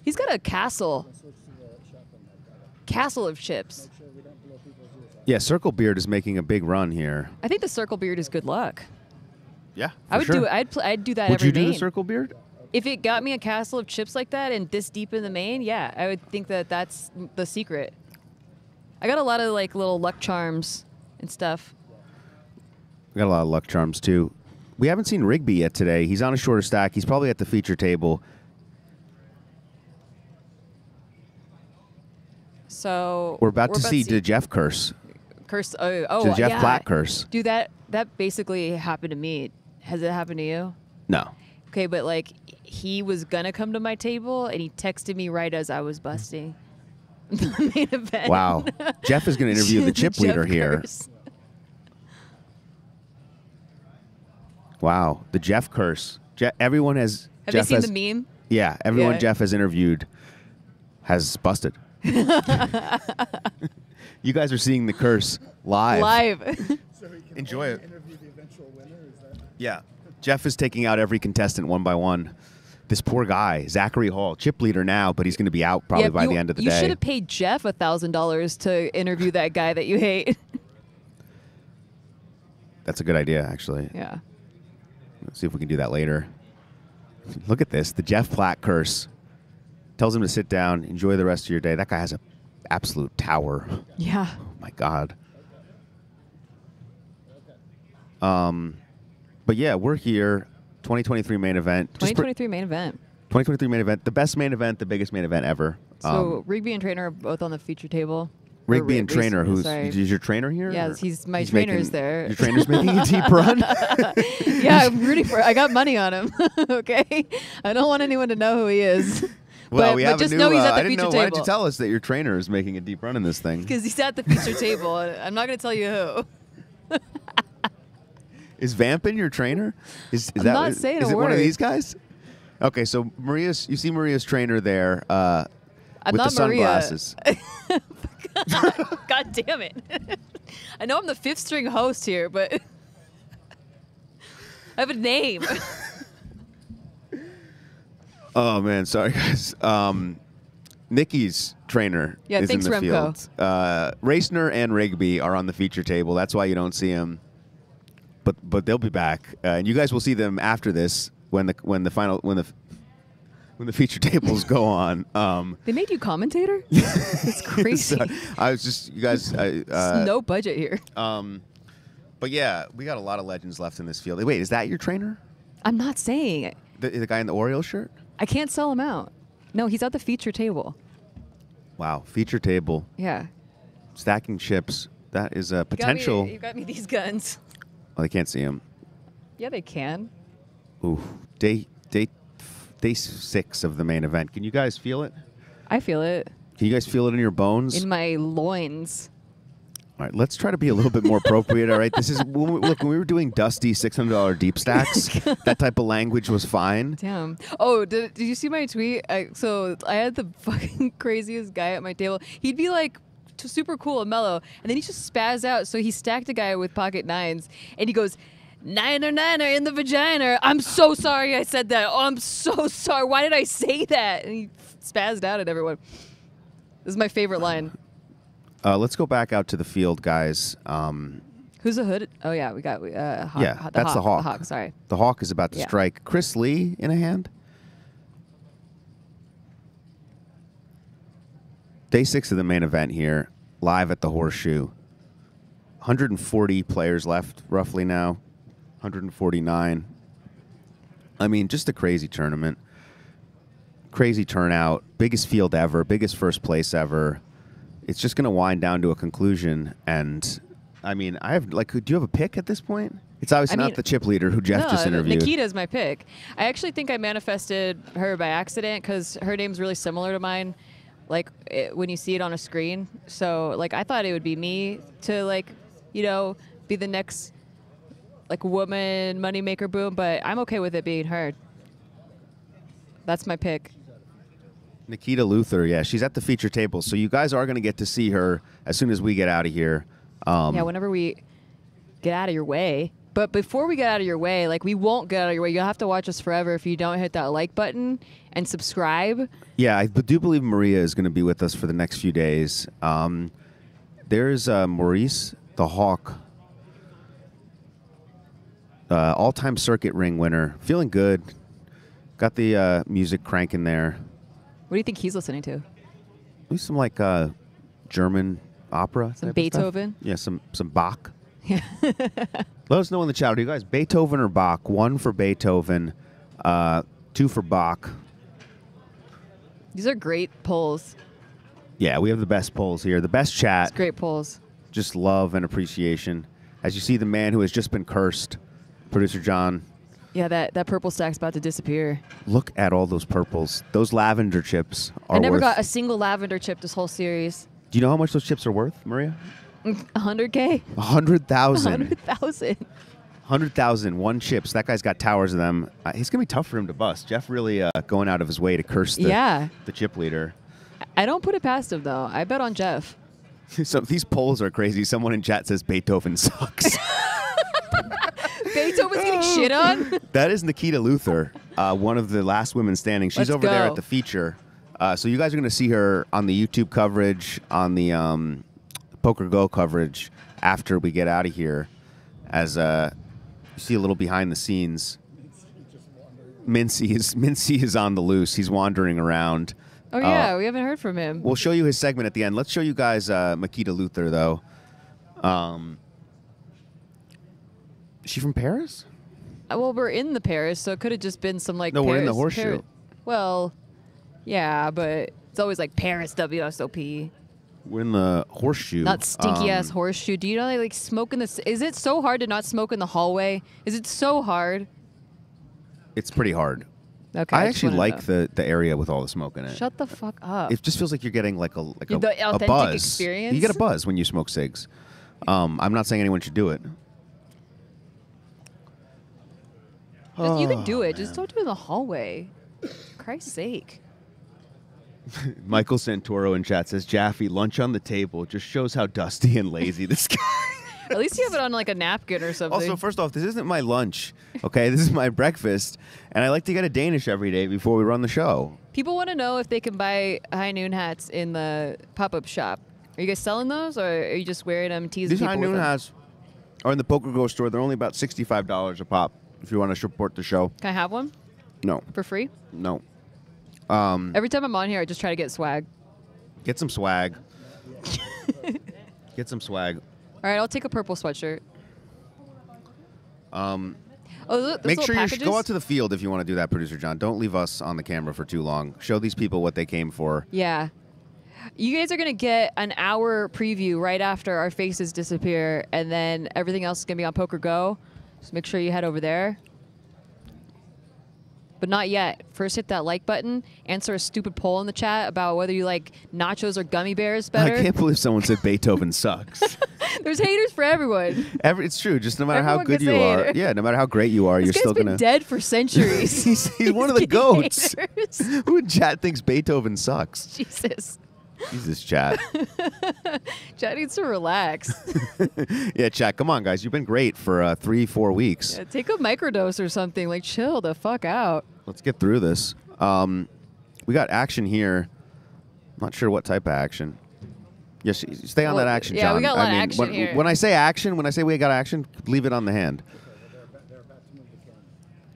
He's got a castle. Castle of chips. Yeah, Circle Beard is making a big run here. I think the Circle Beard is good luck. Yeah, I would do it. I'd I'd do that Would you do main. the Circle Beard? If it got me a castle of chips like that and this deep in the main, yeah, I would think that that's the secret. I got a lot of like little luck charms and stuff. We got a lot of luck charms too. We haven't seen Rigby yet today. He's on a shorter stack. He's probably at the feature table. So We're about to see the Jeff curse. curse. Oh, oh the Jeff yeah. Black curse. Dude, that that basically happened to me. Has it happened to you? No. Okay, but like he was gonna come to my table and he texted me right as I was busting the main event. Wow. Jeff is going to interview the chip leader here. curse. Wow, the Jeff curse. Je- everyone has. Have Jeff you seen has, the meme? Yeah, everyone Yeah. Jeff has interviewed has busted. you guys are seeing the curse live. Live. so Enjoy it. Yeah. Jeff is taking out every contestant one by one. This poor guy, Zachary Hall, chip leader now, but he's going to be out probably Yeah, by you, the end of the you day. You should have paid Jeff a thousand dollars to interview that guy that you hate. That's a good idea, actually. yeah. See if we can do that later. Look at this. The Jeff Platt curse tells him to sit down, enjoy the rest of your day. That guy has an absolute tower. Yeah. Oh my god. Um, but yeah, we're here. 2023 main event. Just pr- 2023 main event. 2023 main event. The best main event. The biggest main event ever. So Um, Rigby and Trainer are both on the feature table. Rigby Ri- and Trainer. Who's sorry. is your trainer here? Yes, or- he's my he's trainer's making- there. Your trainer's making a deep run. yeah, I'm rooting for. I got money on him. okay, I don't want anyone to know who he is. Well, but, we but have just a new. know he's uh, at the I didn't know. table. Why did you tell us that your trainer is making a deep run in this thing? Because he's at the feature table. I'm not going to tell you who. Is Vampin your trainer? Is, is I'm that not is- saying is a it one of these guys? Okay, so Maria's. You see Maria's trainer there uh, with the sunglasses. God damn it! I know I'm the fifth string host here, but I have a name. Oh man, sorry guys. Um, Nikki's trainer Yeah, is thanks, in the Remco. field. Uh, Racener and Rigby are on the feature table. That's why you don't see them. But but they'll be back, uh, and you guys will see them after this when the when the final when the when the feature tables go on. Um, they made you commentator. It's crazy. so I was just you guys. I, uh, no budget here. Um, but yeah, we got a lot of legends left in this field. Wait, is that your trainer? I'm not saying it. The, the guy in the Oreo shirt? I can't sell him out. No, he's at the feature table. Wow, feature table, Yeah. stacking chips. That is a You got me- potential. You got me these guns. Oh, they can't see him. Yeah, they can. Ooh, day day day six of the main event. Can you guys feel it? I feel it Can you guys feel it in your bones? in my loins. All right, let's try to be a little bit more appropriate. All right, this is when we, look when we were doing dusty six hundred dollar deep stacks. that type of language was fine. Damn. Oh, did, did you see my tweet? I, so I had the fucking craziest guy at my table. He'd be like super cool and mellow, and then he just spaz out. So he stacked a guy with pocket nines, and he goes. Niner, niner in the vagina. I'm so sorry I said that. Oh, I'm so sorry. Why did I say that? And he spazzed out at everyone. This is my favorite line. Uh, let's go back out to the field, guys. Um, Who's the hood? Oh yeah, we got uh, hawk, yeah, the that's the hawk. The hawk. Sorry. The hawk is about to Yeah. strike. Chris Lee in a hand. Day six of the main event here, live at the Horseshoe. 140 players left, roughly now. 149. I mean, just a crazy tournament. Crazy turnout. Biggest field ever. Biggest first place ever. It's just going to wind down to a conclusion. And I mean, I have like, do you have a pick at this point? It's obviously I not mean- the chip leader who Jeff no, just interviewed. Nikita's my pick. I actually think I manifested her by accident because her name's really similar to mine. Like it, when you see it on a screen, so like I thought it would be me to like, you know, be the next like woman moneymaker boom, but I'm okay with it being her. That's my pick. Nikita Luther, yeah, she's at the feature table, so you guys are going to get to see her as soon as we get out of here. Um, yeah, whenever we get out of your way. But before we get out of your way, like we won't get out of your way. You'll have to watch us forever if you don't hit that like button and subscribe. Yeah, I do believe Maria is going to be with us for the next few days. Um, there's uh, Maurice the Hawk, uh, all-time circuit ring winner, feeling good. Got the uh, music cranking there. What do you think he's listening to? Maybe some like uh, German opera. Some type of stuff. Beethoven? Yeah, some some Bach. Let us know in the chat. Are you guys Beethoven or Bach? One for Beethoven, uh, two for Bach. These are great polls. Yeah, we have the best polls here. The best chat. Great polls. Just love and appreciation. As you see the man who has just been cursed, producer John. Yeah, that, that purple stack's about to disappear. Look at all those purples. Those lavender chips are I never worth. got a single lavender chip this whole series. Do you know how much those chips are worth, Maria? 100K? A hundred thousand. 100,000. Hundred thousand, one chips. That guy's got towers of them. Uh, it's gonna be tough for him to bust. Jeff really uh, going out of his way to curse the, Yeah. the chip leader. I don't put it past him, though. I bet on Jeff. so these polls are crazy. Someone in chat says Beethoven sucks. Beethoven's getting shit on? that is Nikita Luther, uh, one of the last women standing. She's Let's over there at the feature. Uh, so you guys are going to see her on the YouTube coverage, on the um, PokerGO coverage after we get out of here, as uh, you see a little behind the scenes. Mintzy is Mintzy is on the loose. He's wandering around. Oh Uh, yeah, we haven't heard from him. We'll show you his segment at the end. Let's show you guys uh, Nikita Luther though. Um, she from Paris? Uh, well, we're in the Paris, so it could have just been some like. No, we're in the horseshoe. Par- well, yeah, but it's always like Paris WSOP, We're in the horseshoe. not stinky ass Um, horseshoe. Do you know they like smoke in this? Is it so hard to not smoke in the hallway? Is it so hard? It's pretty hard. Okay, I just actually like the, the area with all the smoke in it. Shut the fuck up. It just feels like you're getting like a like a, The a authentic buzz. experience? You get a buzz when you smoke cigs. Um, I'm not saying anyone should do it. Just- you can Oh, do it. Just don't do it in the hallway. Christ's sake. Michael Santoro in chat says Jaffe lunch on the table just shows how dusty and lazy this guy. Is. At least you have it on like a napkin or something. Also, first off, this isn't my lunch. Okay, this is my breakfast, and I like to get a Danish every day before we run the show. People want to know if they can buy high noon hats in the pop-up shop. Are you guys selling those, or are you just wearing them, teasing These people high noon hats are in the PokerGO store. They're only about sixty-five dollars a pop. If you want to support the show, Can I have one no, for free? no. Um, Every time I'm on here, I just try to get swag. get some swag. get some swag. All right, I'll take a purple sweatshirt. Um, Oh, look, those make little sure you sh- packages? go out to the field if you want to do that, producer John. Don't leave us on the camera for too long. Show these people what they came for. Yeah. You guys are going to get an hour preview right after our faces disappear, and then everything else is going to be on PokerGO. Just make sure you head over there. But not yet. First, hit that like button. Answer a stupid poll in the chat about whether you like nachos or gummy bears better. I can't believe someone said Beethoven sucks. There's haters for everyone. Every, it's true. Just no matter how good you are, hater. yeah, no matter how great you are, This you're still been gonna. dead for centuries. he's, he's one of the goats. haters. Who in chat thinks Beethoven sucks? Jesus. Jesus, chat. Chad needs to relax. yeah, chat. Come on, guys. You've been great for uh, three, four weeks. Yeah, take a microdose or something. Like, chill the fuck out. Let's get through this. Um, we got action here. Not sure what type of action. Yes, stay on Well, that action, yeah, John. we got a I lot of mean, action when, here. when I say action, when I say we got action, leave it on the hand.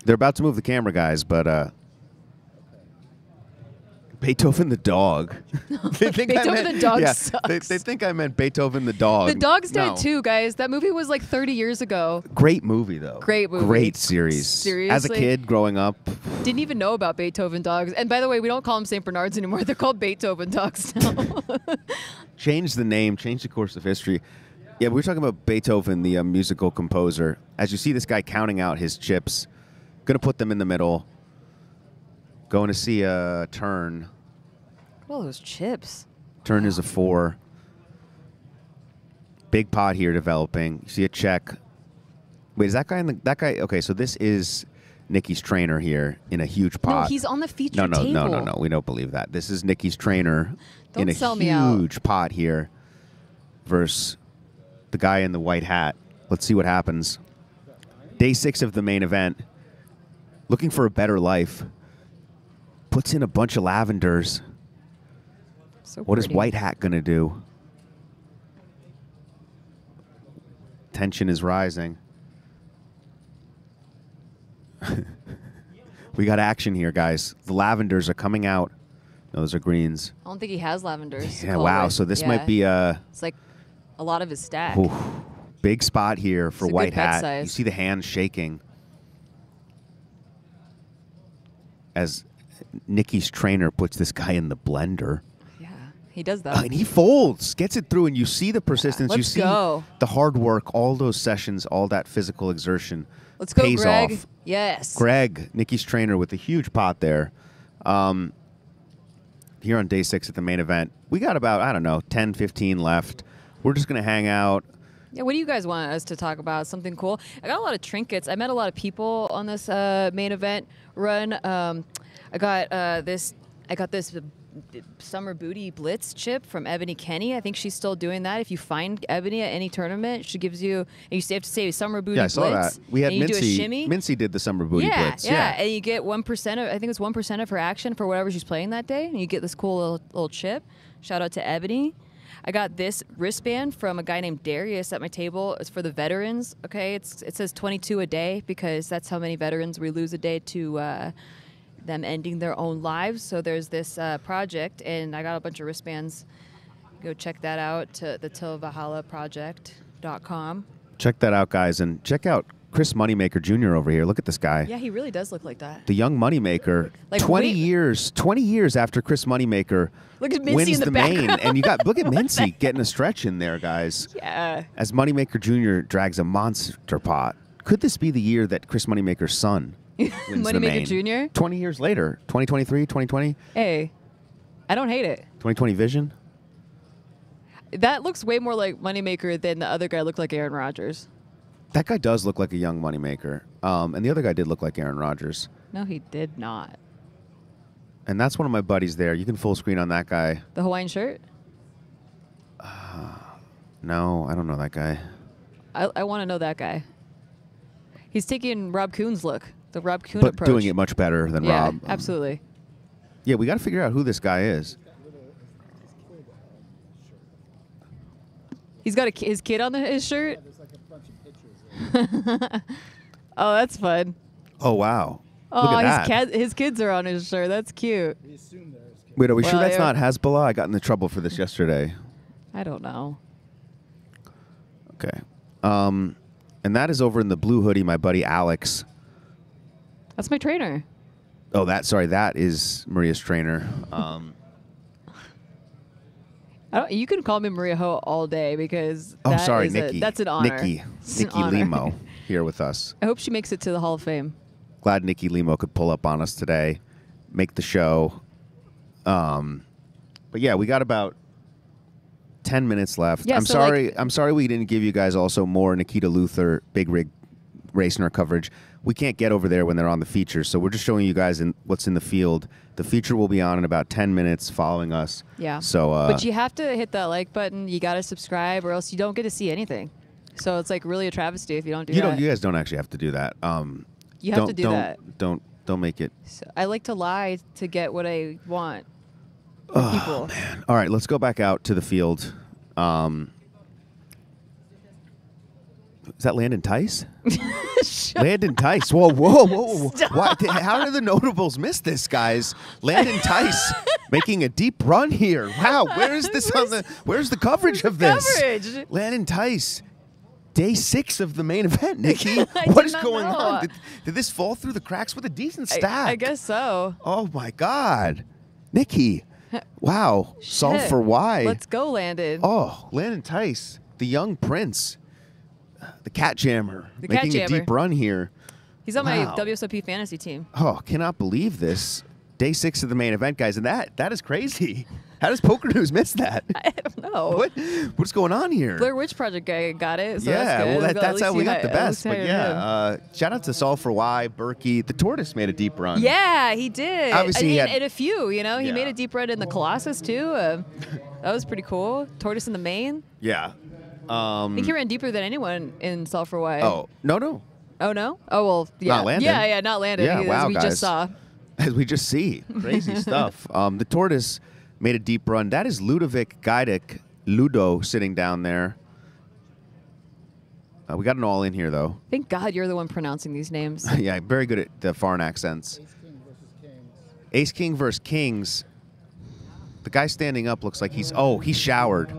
They're about to move the camera, guys, but uh, Beethoven the dog. they think I Beethoven meant- the dog yeah, sucks. They, they think I meant Beethoven the dog. The dog's dead No. too, guys. That movie was like 30 years ago. Great movie, though. Great movie. Great series. Seriously. As a kid growing up, Didn't even know about Beethoven dogs. And by the way, we don't call them St. Bernards anymore. They're called Beethoven dogs now. changed the name, changed the course of history. Yeah, we were talking about Beethoven, the uh, musical composer. As you see this guy counting out his chips, gonna put them in the middle. Going to see a turn. Look at all those chips. Turn is a four. Big pot here developing. You see a check. Wait, is that guy in the that guy? Okay, so this is Nikki's trainer here in a huge pot. No, he's on the feature no, no, table. no, no, no. We don't believe that. This is Nikki's trainer Don't in a sell me out. huge pot here versus the guy in the white hat. Let's see what happens. Day six of the main event. Looking for a better life. Puts in a bunch of lavenders. So What is pretty. white hat gonna do? Tension is rising. we got action here, guys. The lavenders are coming out. No, those are greens. I don't think he has lavenders. Yeah, wow. So this might be a It's like a lot of his stack. oof, big spot here for It's a good white hat. size. You see the hands shaking as Nikki's trainer puts this guy in the blender. Yeah, he does that. Uh, and he folds, gets it through, and you see the persistence. you let's see go. the hard work, all those sessions, all that physical exertion. Let's go, pays Greg. off. Yes. Greg, Nikki's trainer, with a huge pot there. Um, here on day six at the main event, we got about, I don't know, 10, 15 left. We're just going to hang out. Yeah, what do you guys want us to talk about? Something cool? I got a lot of trinkets. I met a lot of people on this uh, main event run. Um, I got uh, this. I got this uh, summer booty blitz chip from Ebony Kenny. I think she's still doing that. If you find Ebony at any tournament, she gives you. And you have to say summer booty yeah, I saw blitz. that. We had and you do a Mintzy. Mintzy did the summer booty yeah, blitz. Yeah, and you get one percent of. I think it's one percent of her action for whatever she's playing that day, and you get this cool little, little chip. Shout out to Ebony. I got this wristband from a guy named Darius at my table. It's for the veterans. Okay, it's it says 22 a day because that's how many veterans we lose a day to uh, them ending their own lives. So there's this uh, project, and I got a bunch of wristbands. Go check that out to the Project.com. Check that out, guys, and check out Chris Moneymaker Jr. over here. Look at this guy. Yeah, he really does look like that. The young moneymaker, Like, 20 wait- years, 20 years after Chris Moneymaker Look at Mintzy wins in the main, and you got look at Mintzy getting a stretch in there, guys. Yeah. As Moneymaker Jr. drags a monster pot. Could this be the year that Chris Moneymaker's son the Moneymaker main? Jr.? 20 years later, 2023, 2020, Hey, I don't hate it. 2020 vision. That looks way more like Moneymaker than the other guy looked like Aaron Rodgers. That guy does look like a young moneymaker, um, and the other guy did look like Aaron Rodgers. No, he did not. And that's one of my buddies there. You can full screen on that guy. The Hawaiian shirt? No, I don't know that guy. I, I want to know that guy. He's taking Rob Coon's look, the Rob Coon but approach. doing it much better than yeah, Rob. absolutely. Yeah, we got to figure out who this guy is. He's got a, his kid on the, his shirt. oh, that's fun. Oh wow! Oh, Look at his, that. his kids are on his shirt. That's cute. Wait, are we sure that's not Hezbollah? I got into trouble for this yesterday. I don't know. Okay. Um, and that is over in the blue hoodie, my buddy Alex. That's my trainer. Oh, that sorry, that is Maria's trainer. Um, you can call me Maria Ho all day because oh, that sorry, is a- Nikki. that's an honor. Nikki, It's Nikki honor. Limo here with us. I hope she makes it to the Hall of Fame. Glad Nikki Limo could pull up on us today, make the show. Um, but yeah, we got about ten minutes left. Yeah, I'm so, like- sorry. I'm sorry we didn't give you guys also more Nikita Luther big rig race in our coverage. We can't get over there when they're on the feature, so we're just showing you guys in, what's in the field. The feature will be on in about ten minutes, following us. Yeah. So, uh, but you have to hit that like button. You got to subscribe, or else you don't get to see anything. So it's like really a travesty if you don't do you that. don't. You guys don't actually have to do that. Um, You have to do don't- that. Don't don't make it. So I like to lie to get what I want. for people. All right, let's go back out to the field. Um, is that Landon Tice? Landon Tice. Whoa, whoa, whoa. What? How did the notables miss this, guys? Landon Tice making a deep run here. Wow, where is this on the where's the coverage of this? Coverage. Landon Tice. Day six of the main event, Nikki. I what is going know. on? Did, did this fall through the cracks with a decent I- stack? I, guess so. Oh my God, Nikki! Wow, solve for why? Let's go, Landon. Oh, Landon Tice, the young prince, the cat jammer, The cat making a deep run here. He's on my WSOP fantasy team. Oh, cannot believe this. Day six of the main event, guys, and that that is crazy. How does Poker News miss that? I don't know. What what's going on here? Blair Witch Project guy got it. So yeah, that's well, that, that's how we got the best. But yeah, uh, shout out to Solve for Why, Berkey. The Tortoise made a deep run. Yeah, he did. Obviously, I he mean, had- and a few. You know, he Yeah. made a deep run in the Colossus too. Uh, that was pretty cool. Tortoise in the main. Yeah. Um, I think he ran deeper than anyone in Solve for Why. oh no no. Oh no. Oh well. Yeah. Not Landon. Yeah, yeah, not Landon. Yeah, as wow, we guys. just saw. as we just see. Crazy stuff. Um, the tortoise made a deep run. That is Ludovic Geilich, Ludo sitting down there. Uh, we got an all in here though. Thank God you're the one pronouncing these names. yeah, very good at the foreign accents. Ace King versus Kings. The guy standing up looks like he's oh he showered.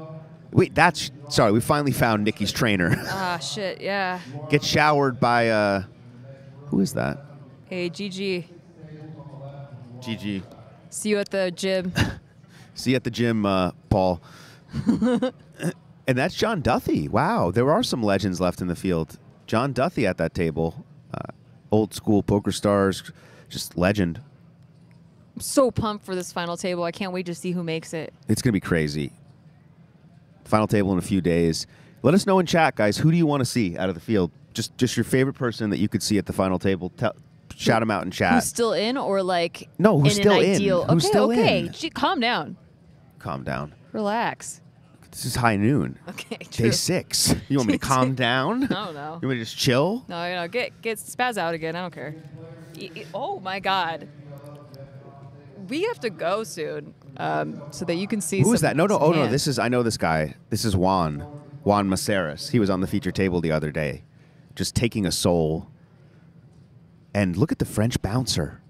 Wait, that's sorry. We finally found Nikki's trainer. ah shit. Yeah. Get showered by uh, who is that? Hey GG. GG. See you at the gym. See you at the gym, uh, Paul. and that's John Duthie. Wow, there are some legends left in the field. John Duthie at that table, uh, old school poker stars, just legend. I'm so pumped for this final table. I can't wait to see who makes it. It's gonna be crazy. Final table in a few days. Let us know in chat, guys. Who do you want to see out of the field? Just, just your favorite person that you could see at the final table. Tell, shout them out in chat. Who's still in or like No, who's in still an in? ideal? Who's okay, still okay. in? Calm down. Calm down. Relax. This is high noon. Okay, Day six. You want me to calm down? I don't know. You want me to just chill? No, you know, get get spaz out again. I don't care. E- e- Oh my god. We have to go soon. um, so that you can see. Who is that? No, no. Oh no, this is I know this guy. This is Juan. Juan Maceiras. He was on the feature table the other day, just taking a soul. And look at the French bouncer.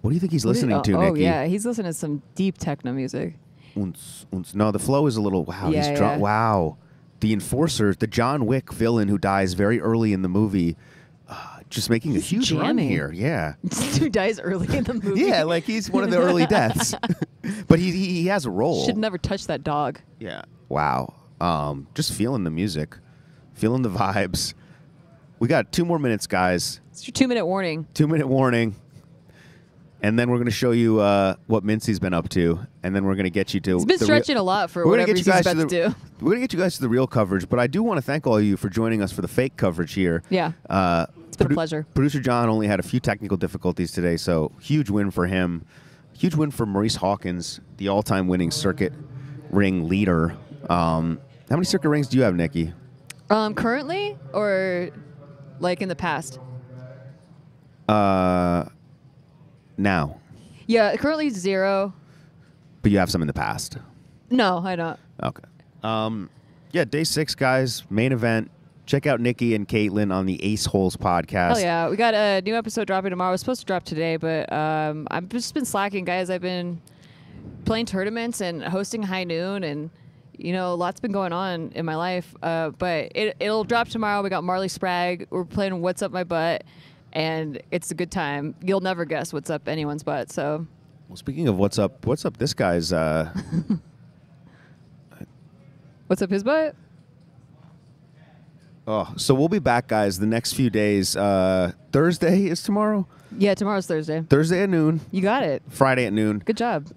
What do you think he's listening oh, to, Oh Nikki? yeah, he's listening to some deep techno music. Unz, unz. No, the flow is a little. Wow, Yeah, he's drunk. yeah. Wow, the enforcer, the John Wick villain who dies very early in the movie, just making a huge run here. Yeah, Who dies early in the movie? yeah, like he's one of the early deaths, but he, he he has a role. Should never touch that dog. Yeah. Wow. Um, just feeling the music, feeling the vibes. We got two more minutes, guys. It's your two minute warning. Two minute warning. And then we're going to show you uh, what Mintzy's been up to, and then we're going to get you to. He's been stretching a lot for We're whatever get you he's guys about to to the, do. We're going to get you guys to the real coverage, but I do want to thank all of you for joining us for the fake coverage here. Yeah. Uh, It's been a pleasure. Producer John only had a few technical difficulties today, so huge win for him. Huge win for Maurice Hawkins, the all-time winning circuit ring leader. Um, how many circuit rings do you have, Nikki? Um, currently or like in the past? Uh, now, Yeah, currently zero. but you have some in the past. No, I don't. Okay. Um, yeah, day six, guys. Main event. Check out Nikki and Caitlin on the Ace Holes podcast. Hell yeah, we got a new episode dropping tomorrow. It was supposed to drop today, but um, I've just been slacking, guys. I've been playing tournaments and hosting High Noon, and you know, lots been going on in my life. Uh, but it, it'll drop tomorrow. We got Marley Sprague. We're playing What's Up My Butt, and it's a good time. You'll never guess what's up anyone's butt. So Well, speaking of what's up, what's up? This guy's. Uh, what's up his butt? Oh, so we'll be back, guys. The next few days. Uh, Thursday is tomorrow. Yeah, tomorrow's Thursday. Thursday at noon. You got it. Friday at noon. Good job.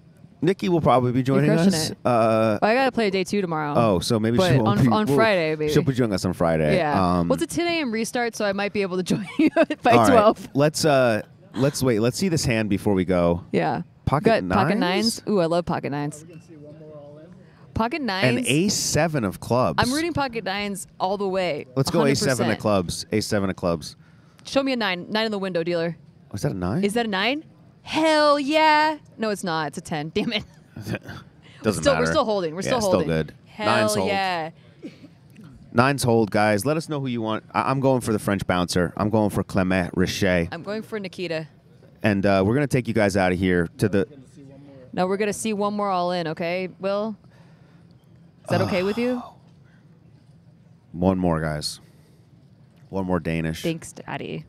Nikki will probably be joining us. Uh, Well, I gotta play day two tomorrow. oh, so maybe But she won't on- be, on we'll- Friday, maybe. She'll be joining us on Friday. Yeah. Um, well, it's a 10 a.m. restart, so I might be able to join you by all right, 12. Let's uh, let's wait. Let's see this hand before we go. Yeah. Pocket Got pocket nines? nines. Ooh, I love pocket nines. Pocket nines. An ace seven of clubs. I'm reading pocket nines all the way. Let's go ace seven 100%. of clubs. Ace seven of clubs. Show me a nine. Nine in the window, dealer. Was that a nine? Is that a nine? Hell yeah. No, it's not. It's a 10. Damn it. Doesn't still, matter. We're still holding. We're Yeah, still holding. good. Hell Nine's hold. yeah. Nine's hold, guys. Let us know who you want. I- I'm going for the French bouncer. I'm going for Clement Richet. I'm going for Nikita. And uh, we're going to take you guys out of here to the. No, we're going to see one more all in, okay, Will? Is that okay with you? One more, guys. One more Danish. Thanks, Daddy.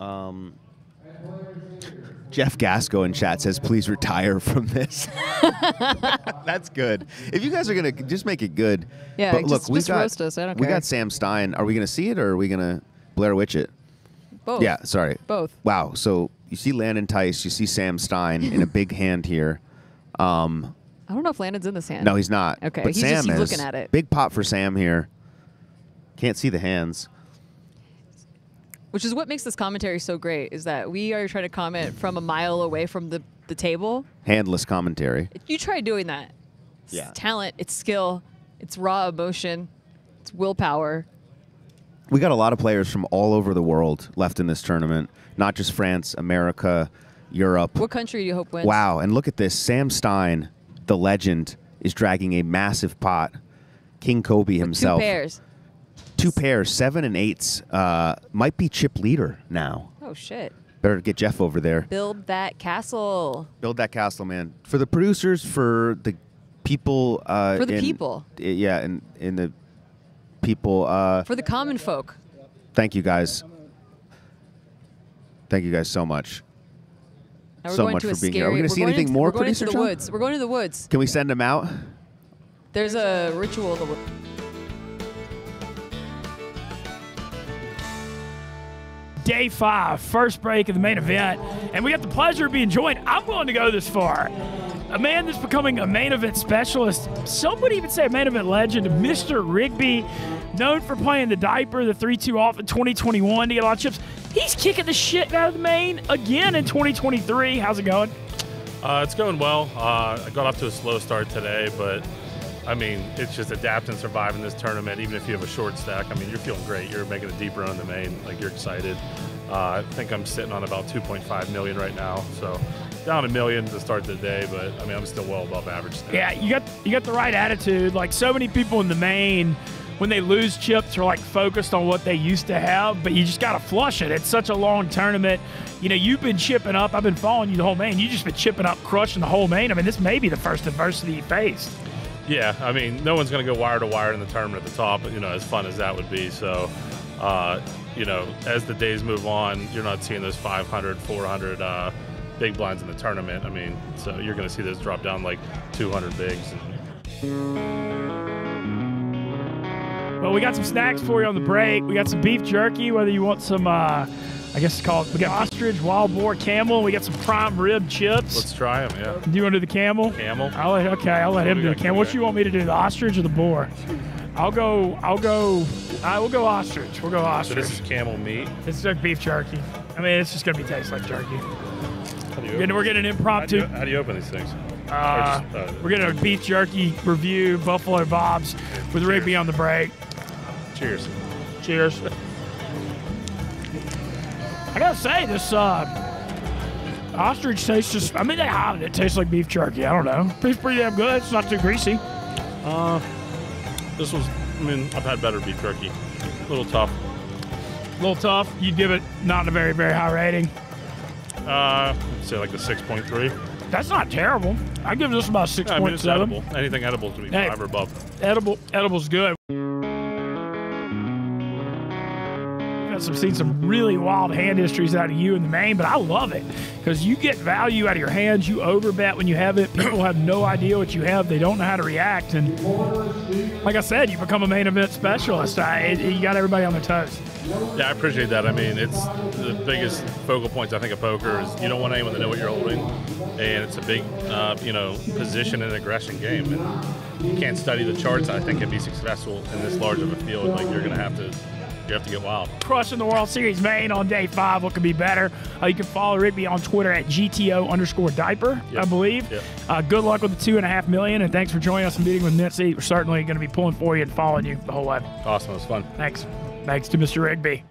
Um, Jeff Gasco in chat says, please retire from this. That's good. If you guys are going to just make it good. Yeah, but look, just- we just got, roast us. I don't We care. got Sam Stein. Are we going to see it or are we going to Blair Witch it? Both. Yeah, sorry. Both. Wow. So you see Landon Tice, you see Sam Stein in a big hand here. Um, I don't know if Landon's in this hand. no, he's not. Okay, but he's Sam just he's is. looking at it. Big pop for Sam here. Can't see the hands. Which is what makes this commentary so great is that we are trying to comment from a mile away from the, the table. Handless commentary. You try doing that. It's Yeah. talent, it's skill, it's raw emotion, it's willpower. We got a lot of players from all over the world left in this tournament, not just France, America, Europe. What country do you hope wins? Wow, and look at this. Sam Stein, the legend, is dragging a massive pot. King Kobe himself. Two pairs. Two pairs, seven and eights. Uh, might be chip leader now. Oh shit. Better get Jeff over there. Build that castle. Build that castle, man. For the producers, for the people. Uh, For the in- people. i- Yeah, in, in the people. Uh, For the common folk. thank you guys. Thank you guys so much. Now we're so going much to for a being here. Are we going to see we're anything into- more, We're going producer into the John? woods. We're going to the woods. Can we send them out? There's a ritual in the woods. Day five, first break of the main event, and we got the pleasure of being joined. I'm willing to go this far. A man that's becoming a main event specialist. Some would even say a main event legend, Mr. Rigby, known for playing the diaper, the 3 2 off in 2021 to get a lot of chips. He's kicking the shit out of the main again in 2023. How's it going? Uh, it's going well. Uh, I got off to a slow start today, but I mean, it's just adapt and survive in this tournament. Even if you have a short stack, I mean, you're feeling great. You're making a deep run in the main, like you're excited. Uh, I think I'm sitting on about 2.5 million right now, so down a million to start the day, but I mean, I'm still well above average. Still. Yeah, you got you got the right attitude. Like so many people in the main, when they lose chips, are like focused on what they used to have, but you just got to flush it. It's such a long tournament. You know, you've been chipping up. I've been following you the whole main. You just been chipping up, crushing the whole main. I mean, this may be the first adversity you faced. Yeah, I mean, no one's going to go wire to wire in the tournament at the top, you know, as fun as that would be. So, uh, you know, as the days move on, you're not seeing those 500, 400 uh, big blinds in the tournament. I mean, so you're going to see those drop down like 200 bigs. Well, we got some snacks for you on the break. We got some beef jerky, whether you want some, uh, I guess it's called, we got ostrich, wild boar, camel. We got some prime rib chips. Let's try them, yeah. Do you want to do the camel? Camel. I'll let, okay, I'll let What him do the camel. What you want me to do, the ostrich or the boar? I'll go, I'll go, I will go ostrich. We'll go ostrich. So this is camel meat. It's like beef jerky. I mean, it's just going to be taste like jerky. How do you We're getting, we're getting an How do, impromptu. you, how do you open these things? Uh, just, uh, we're getting a beef jerky review, Buffalo Bob's, with Rigby on the break. Cheers. Cheers. I gotta say, this uh, ostrich tastes just, I mean, they have it. It tastes like beef jerky. I don't know. It's pretty damn good. It's not too greasy. Uh, this was, I mean, I've had better beef jerky. A little tough. A little tough. You'd give it not a very, very high rating. Uh, I'd say like the 6.3. That's not terrible. I give this about I mean, it's 6.7. edible. Anything edible is going to be Hey. five or above. Edible, edible's good. I've seen some really wild hand histories out of you in the main, but I love it because you get value out of your hands. You overbet when you have it. People have no idea what you have. They don't know how to react. And like I said, you become a main event specialist. I, it, you got everybody on their toes. Yeah, I appreciate that. I mean, it's the biggest focal points I think of poker is you don't want anyone to know what you're holding, and it's a big, uh, you know, position and aggression game. And you can't study the charts. I think and be successful in this large of a field. Like you're going to have to, you have to get wild. Crushing the World Series main on day five. What could be better? Uh, you can follow Rigby on Twitter at GTO underscore diaper, I believe. Yep. Uh, good luck with the two and a half million, and thanks for joining us and meeting with Mintzy. We're certainly going to be pulling for you and following you the whole way. Awesome, it was fun. Thanks. Thanks to Mr. Rigby.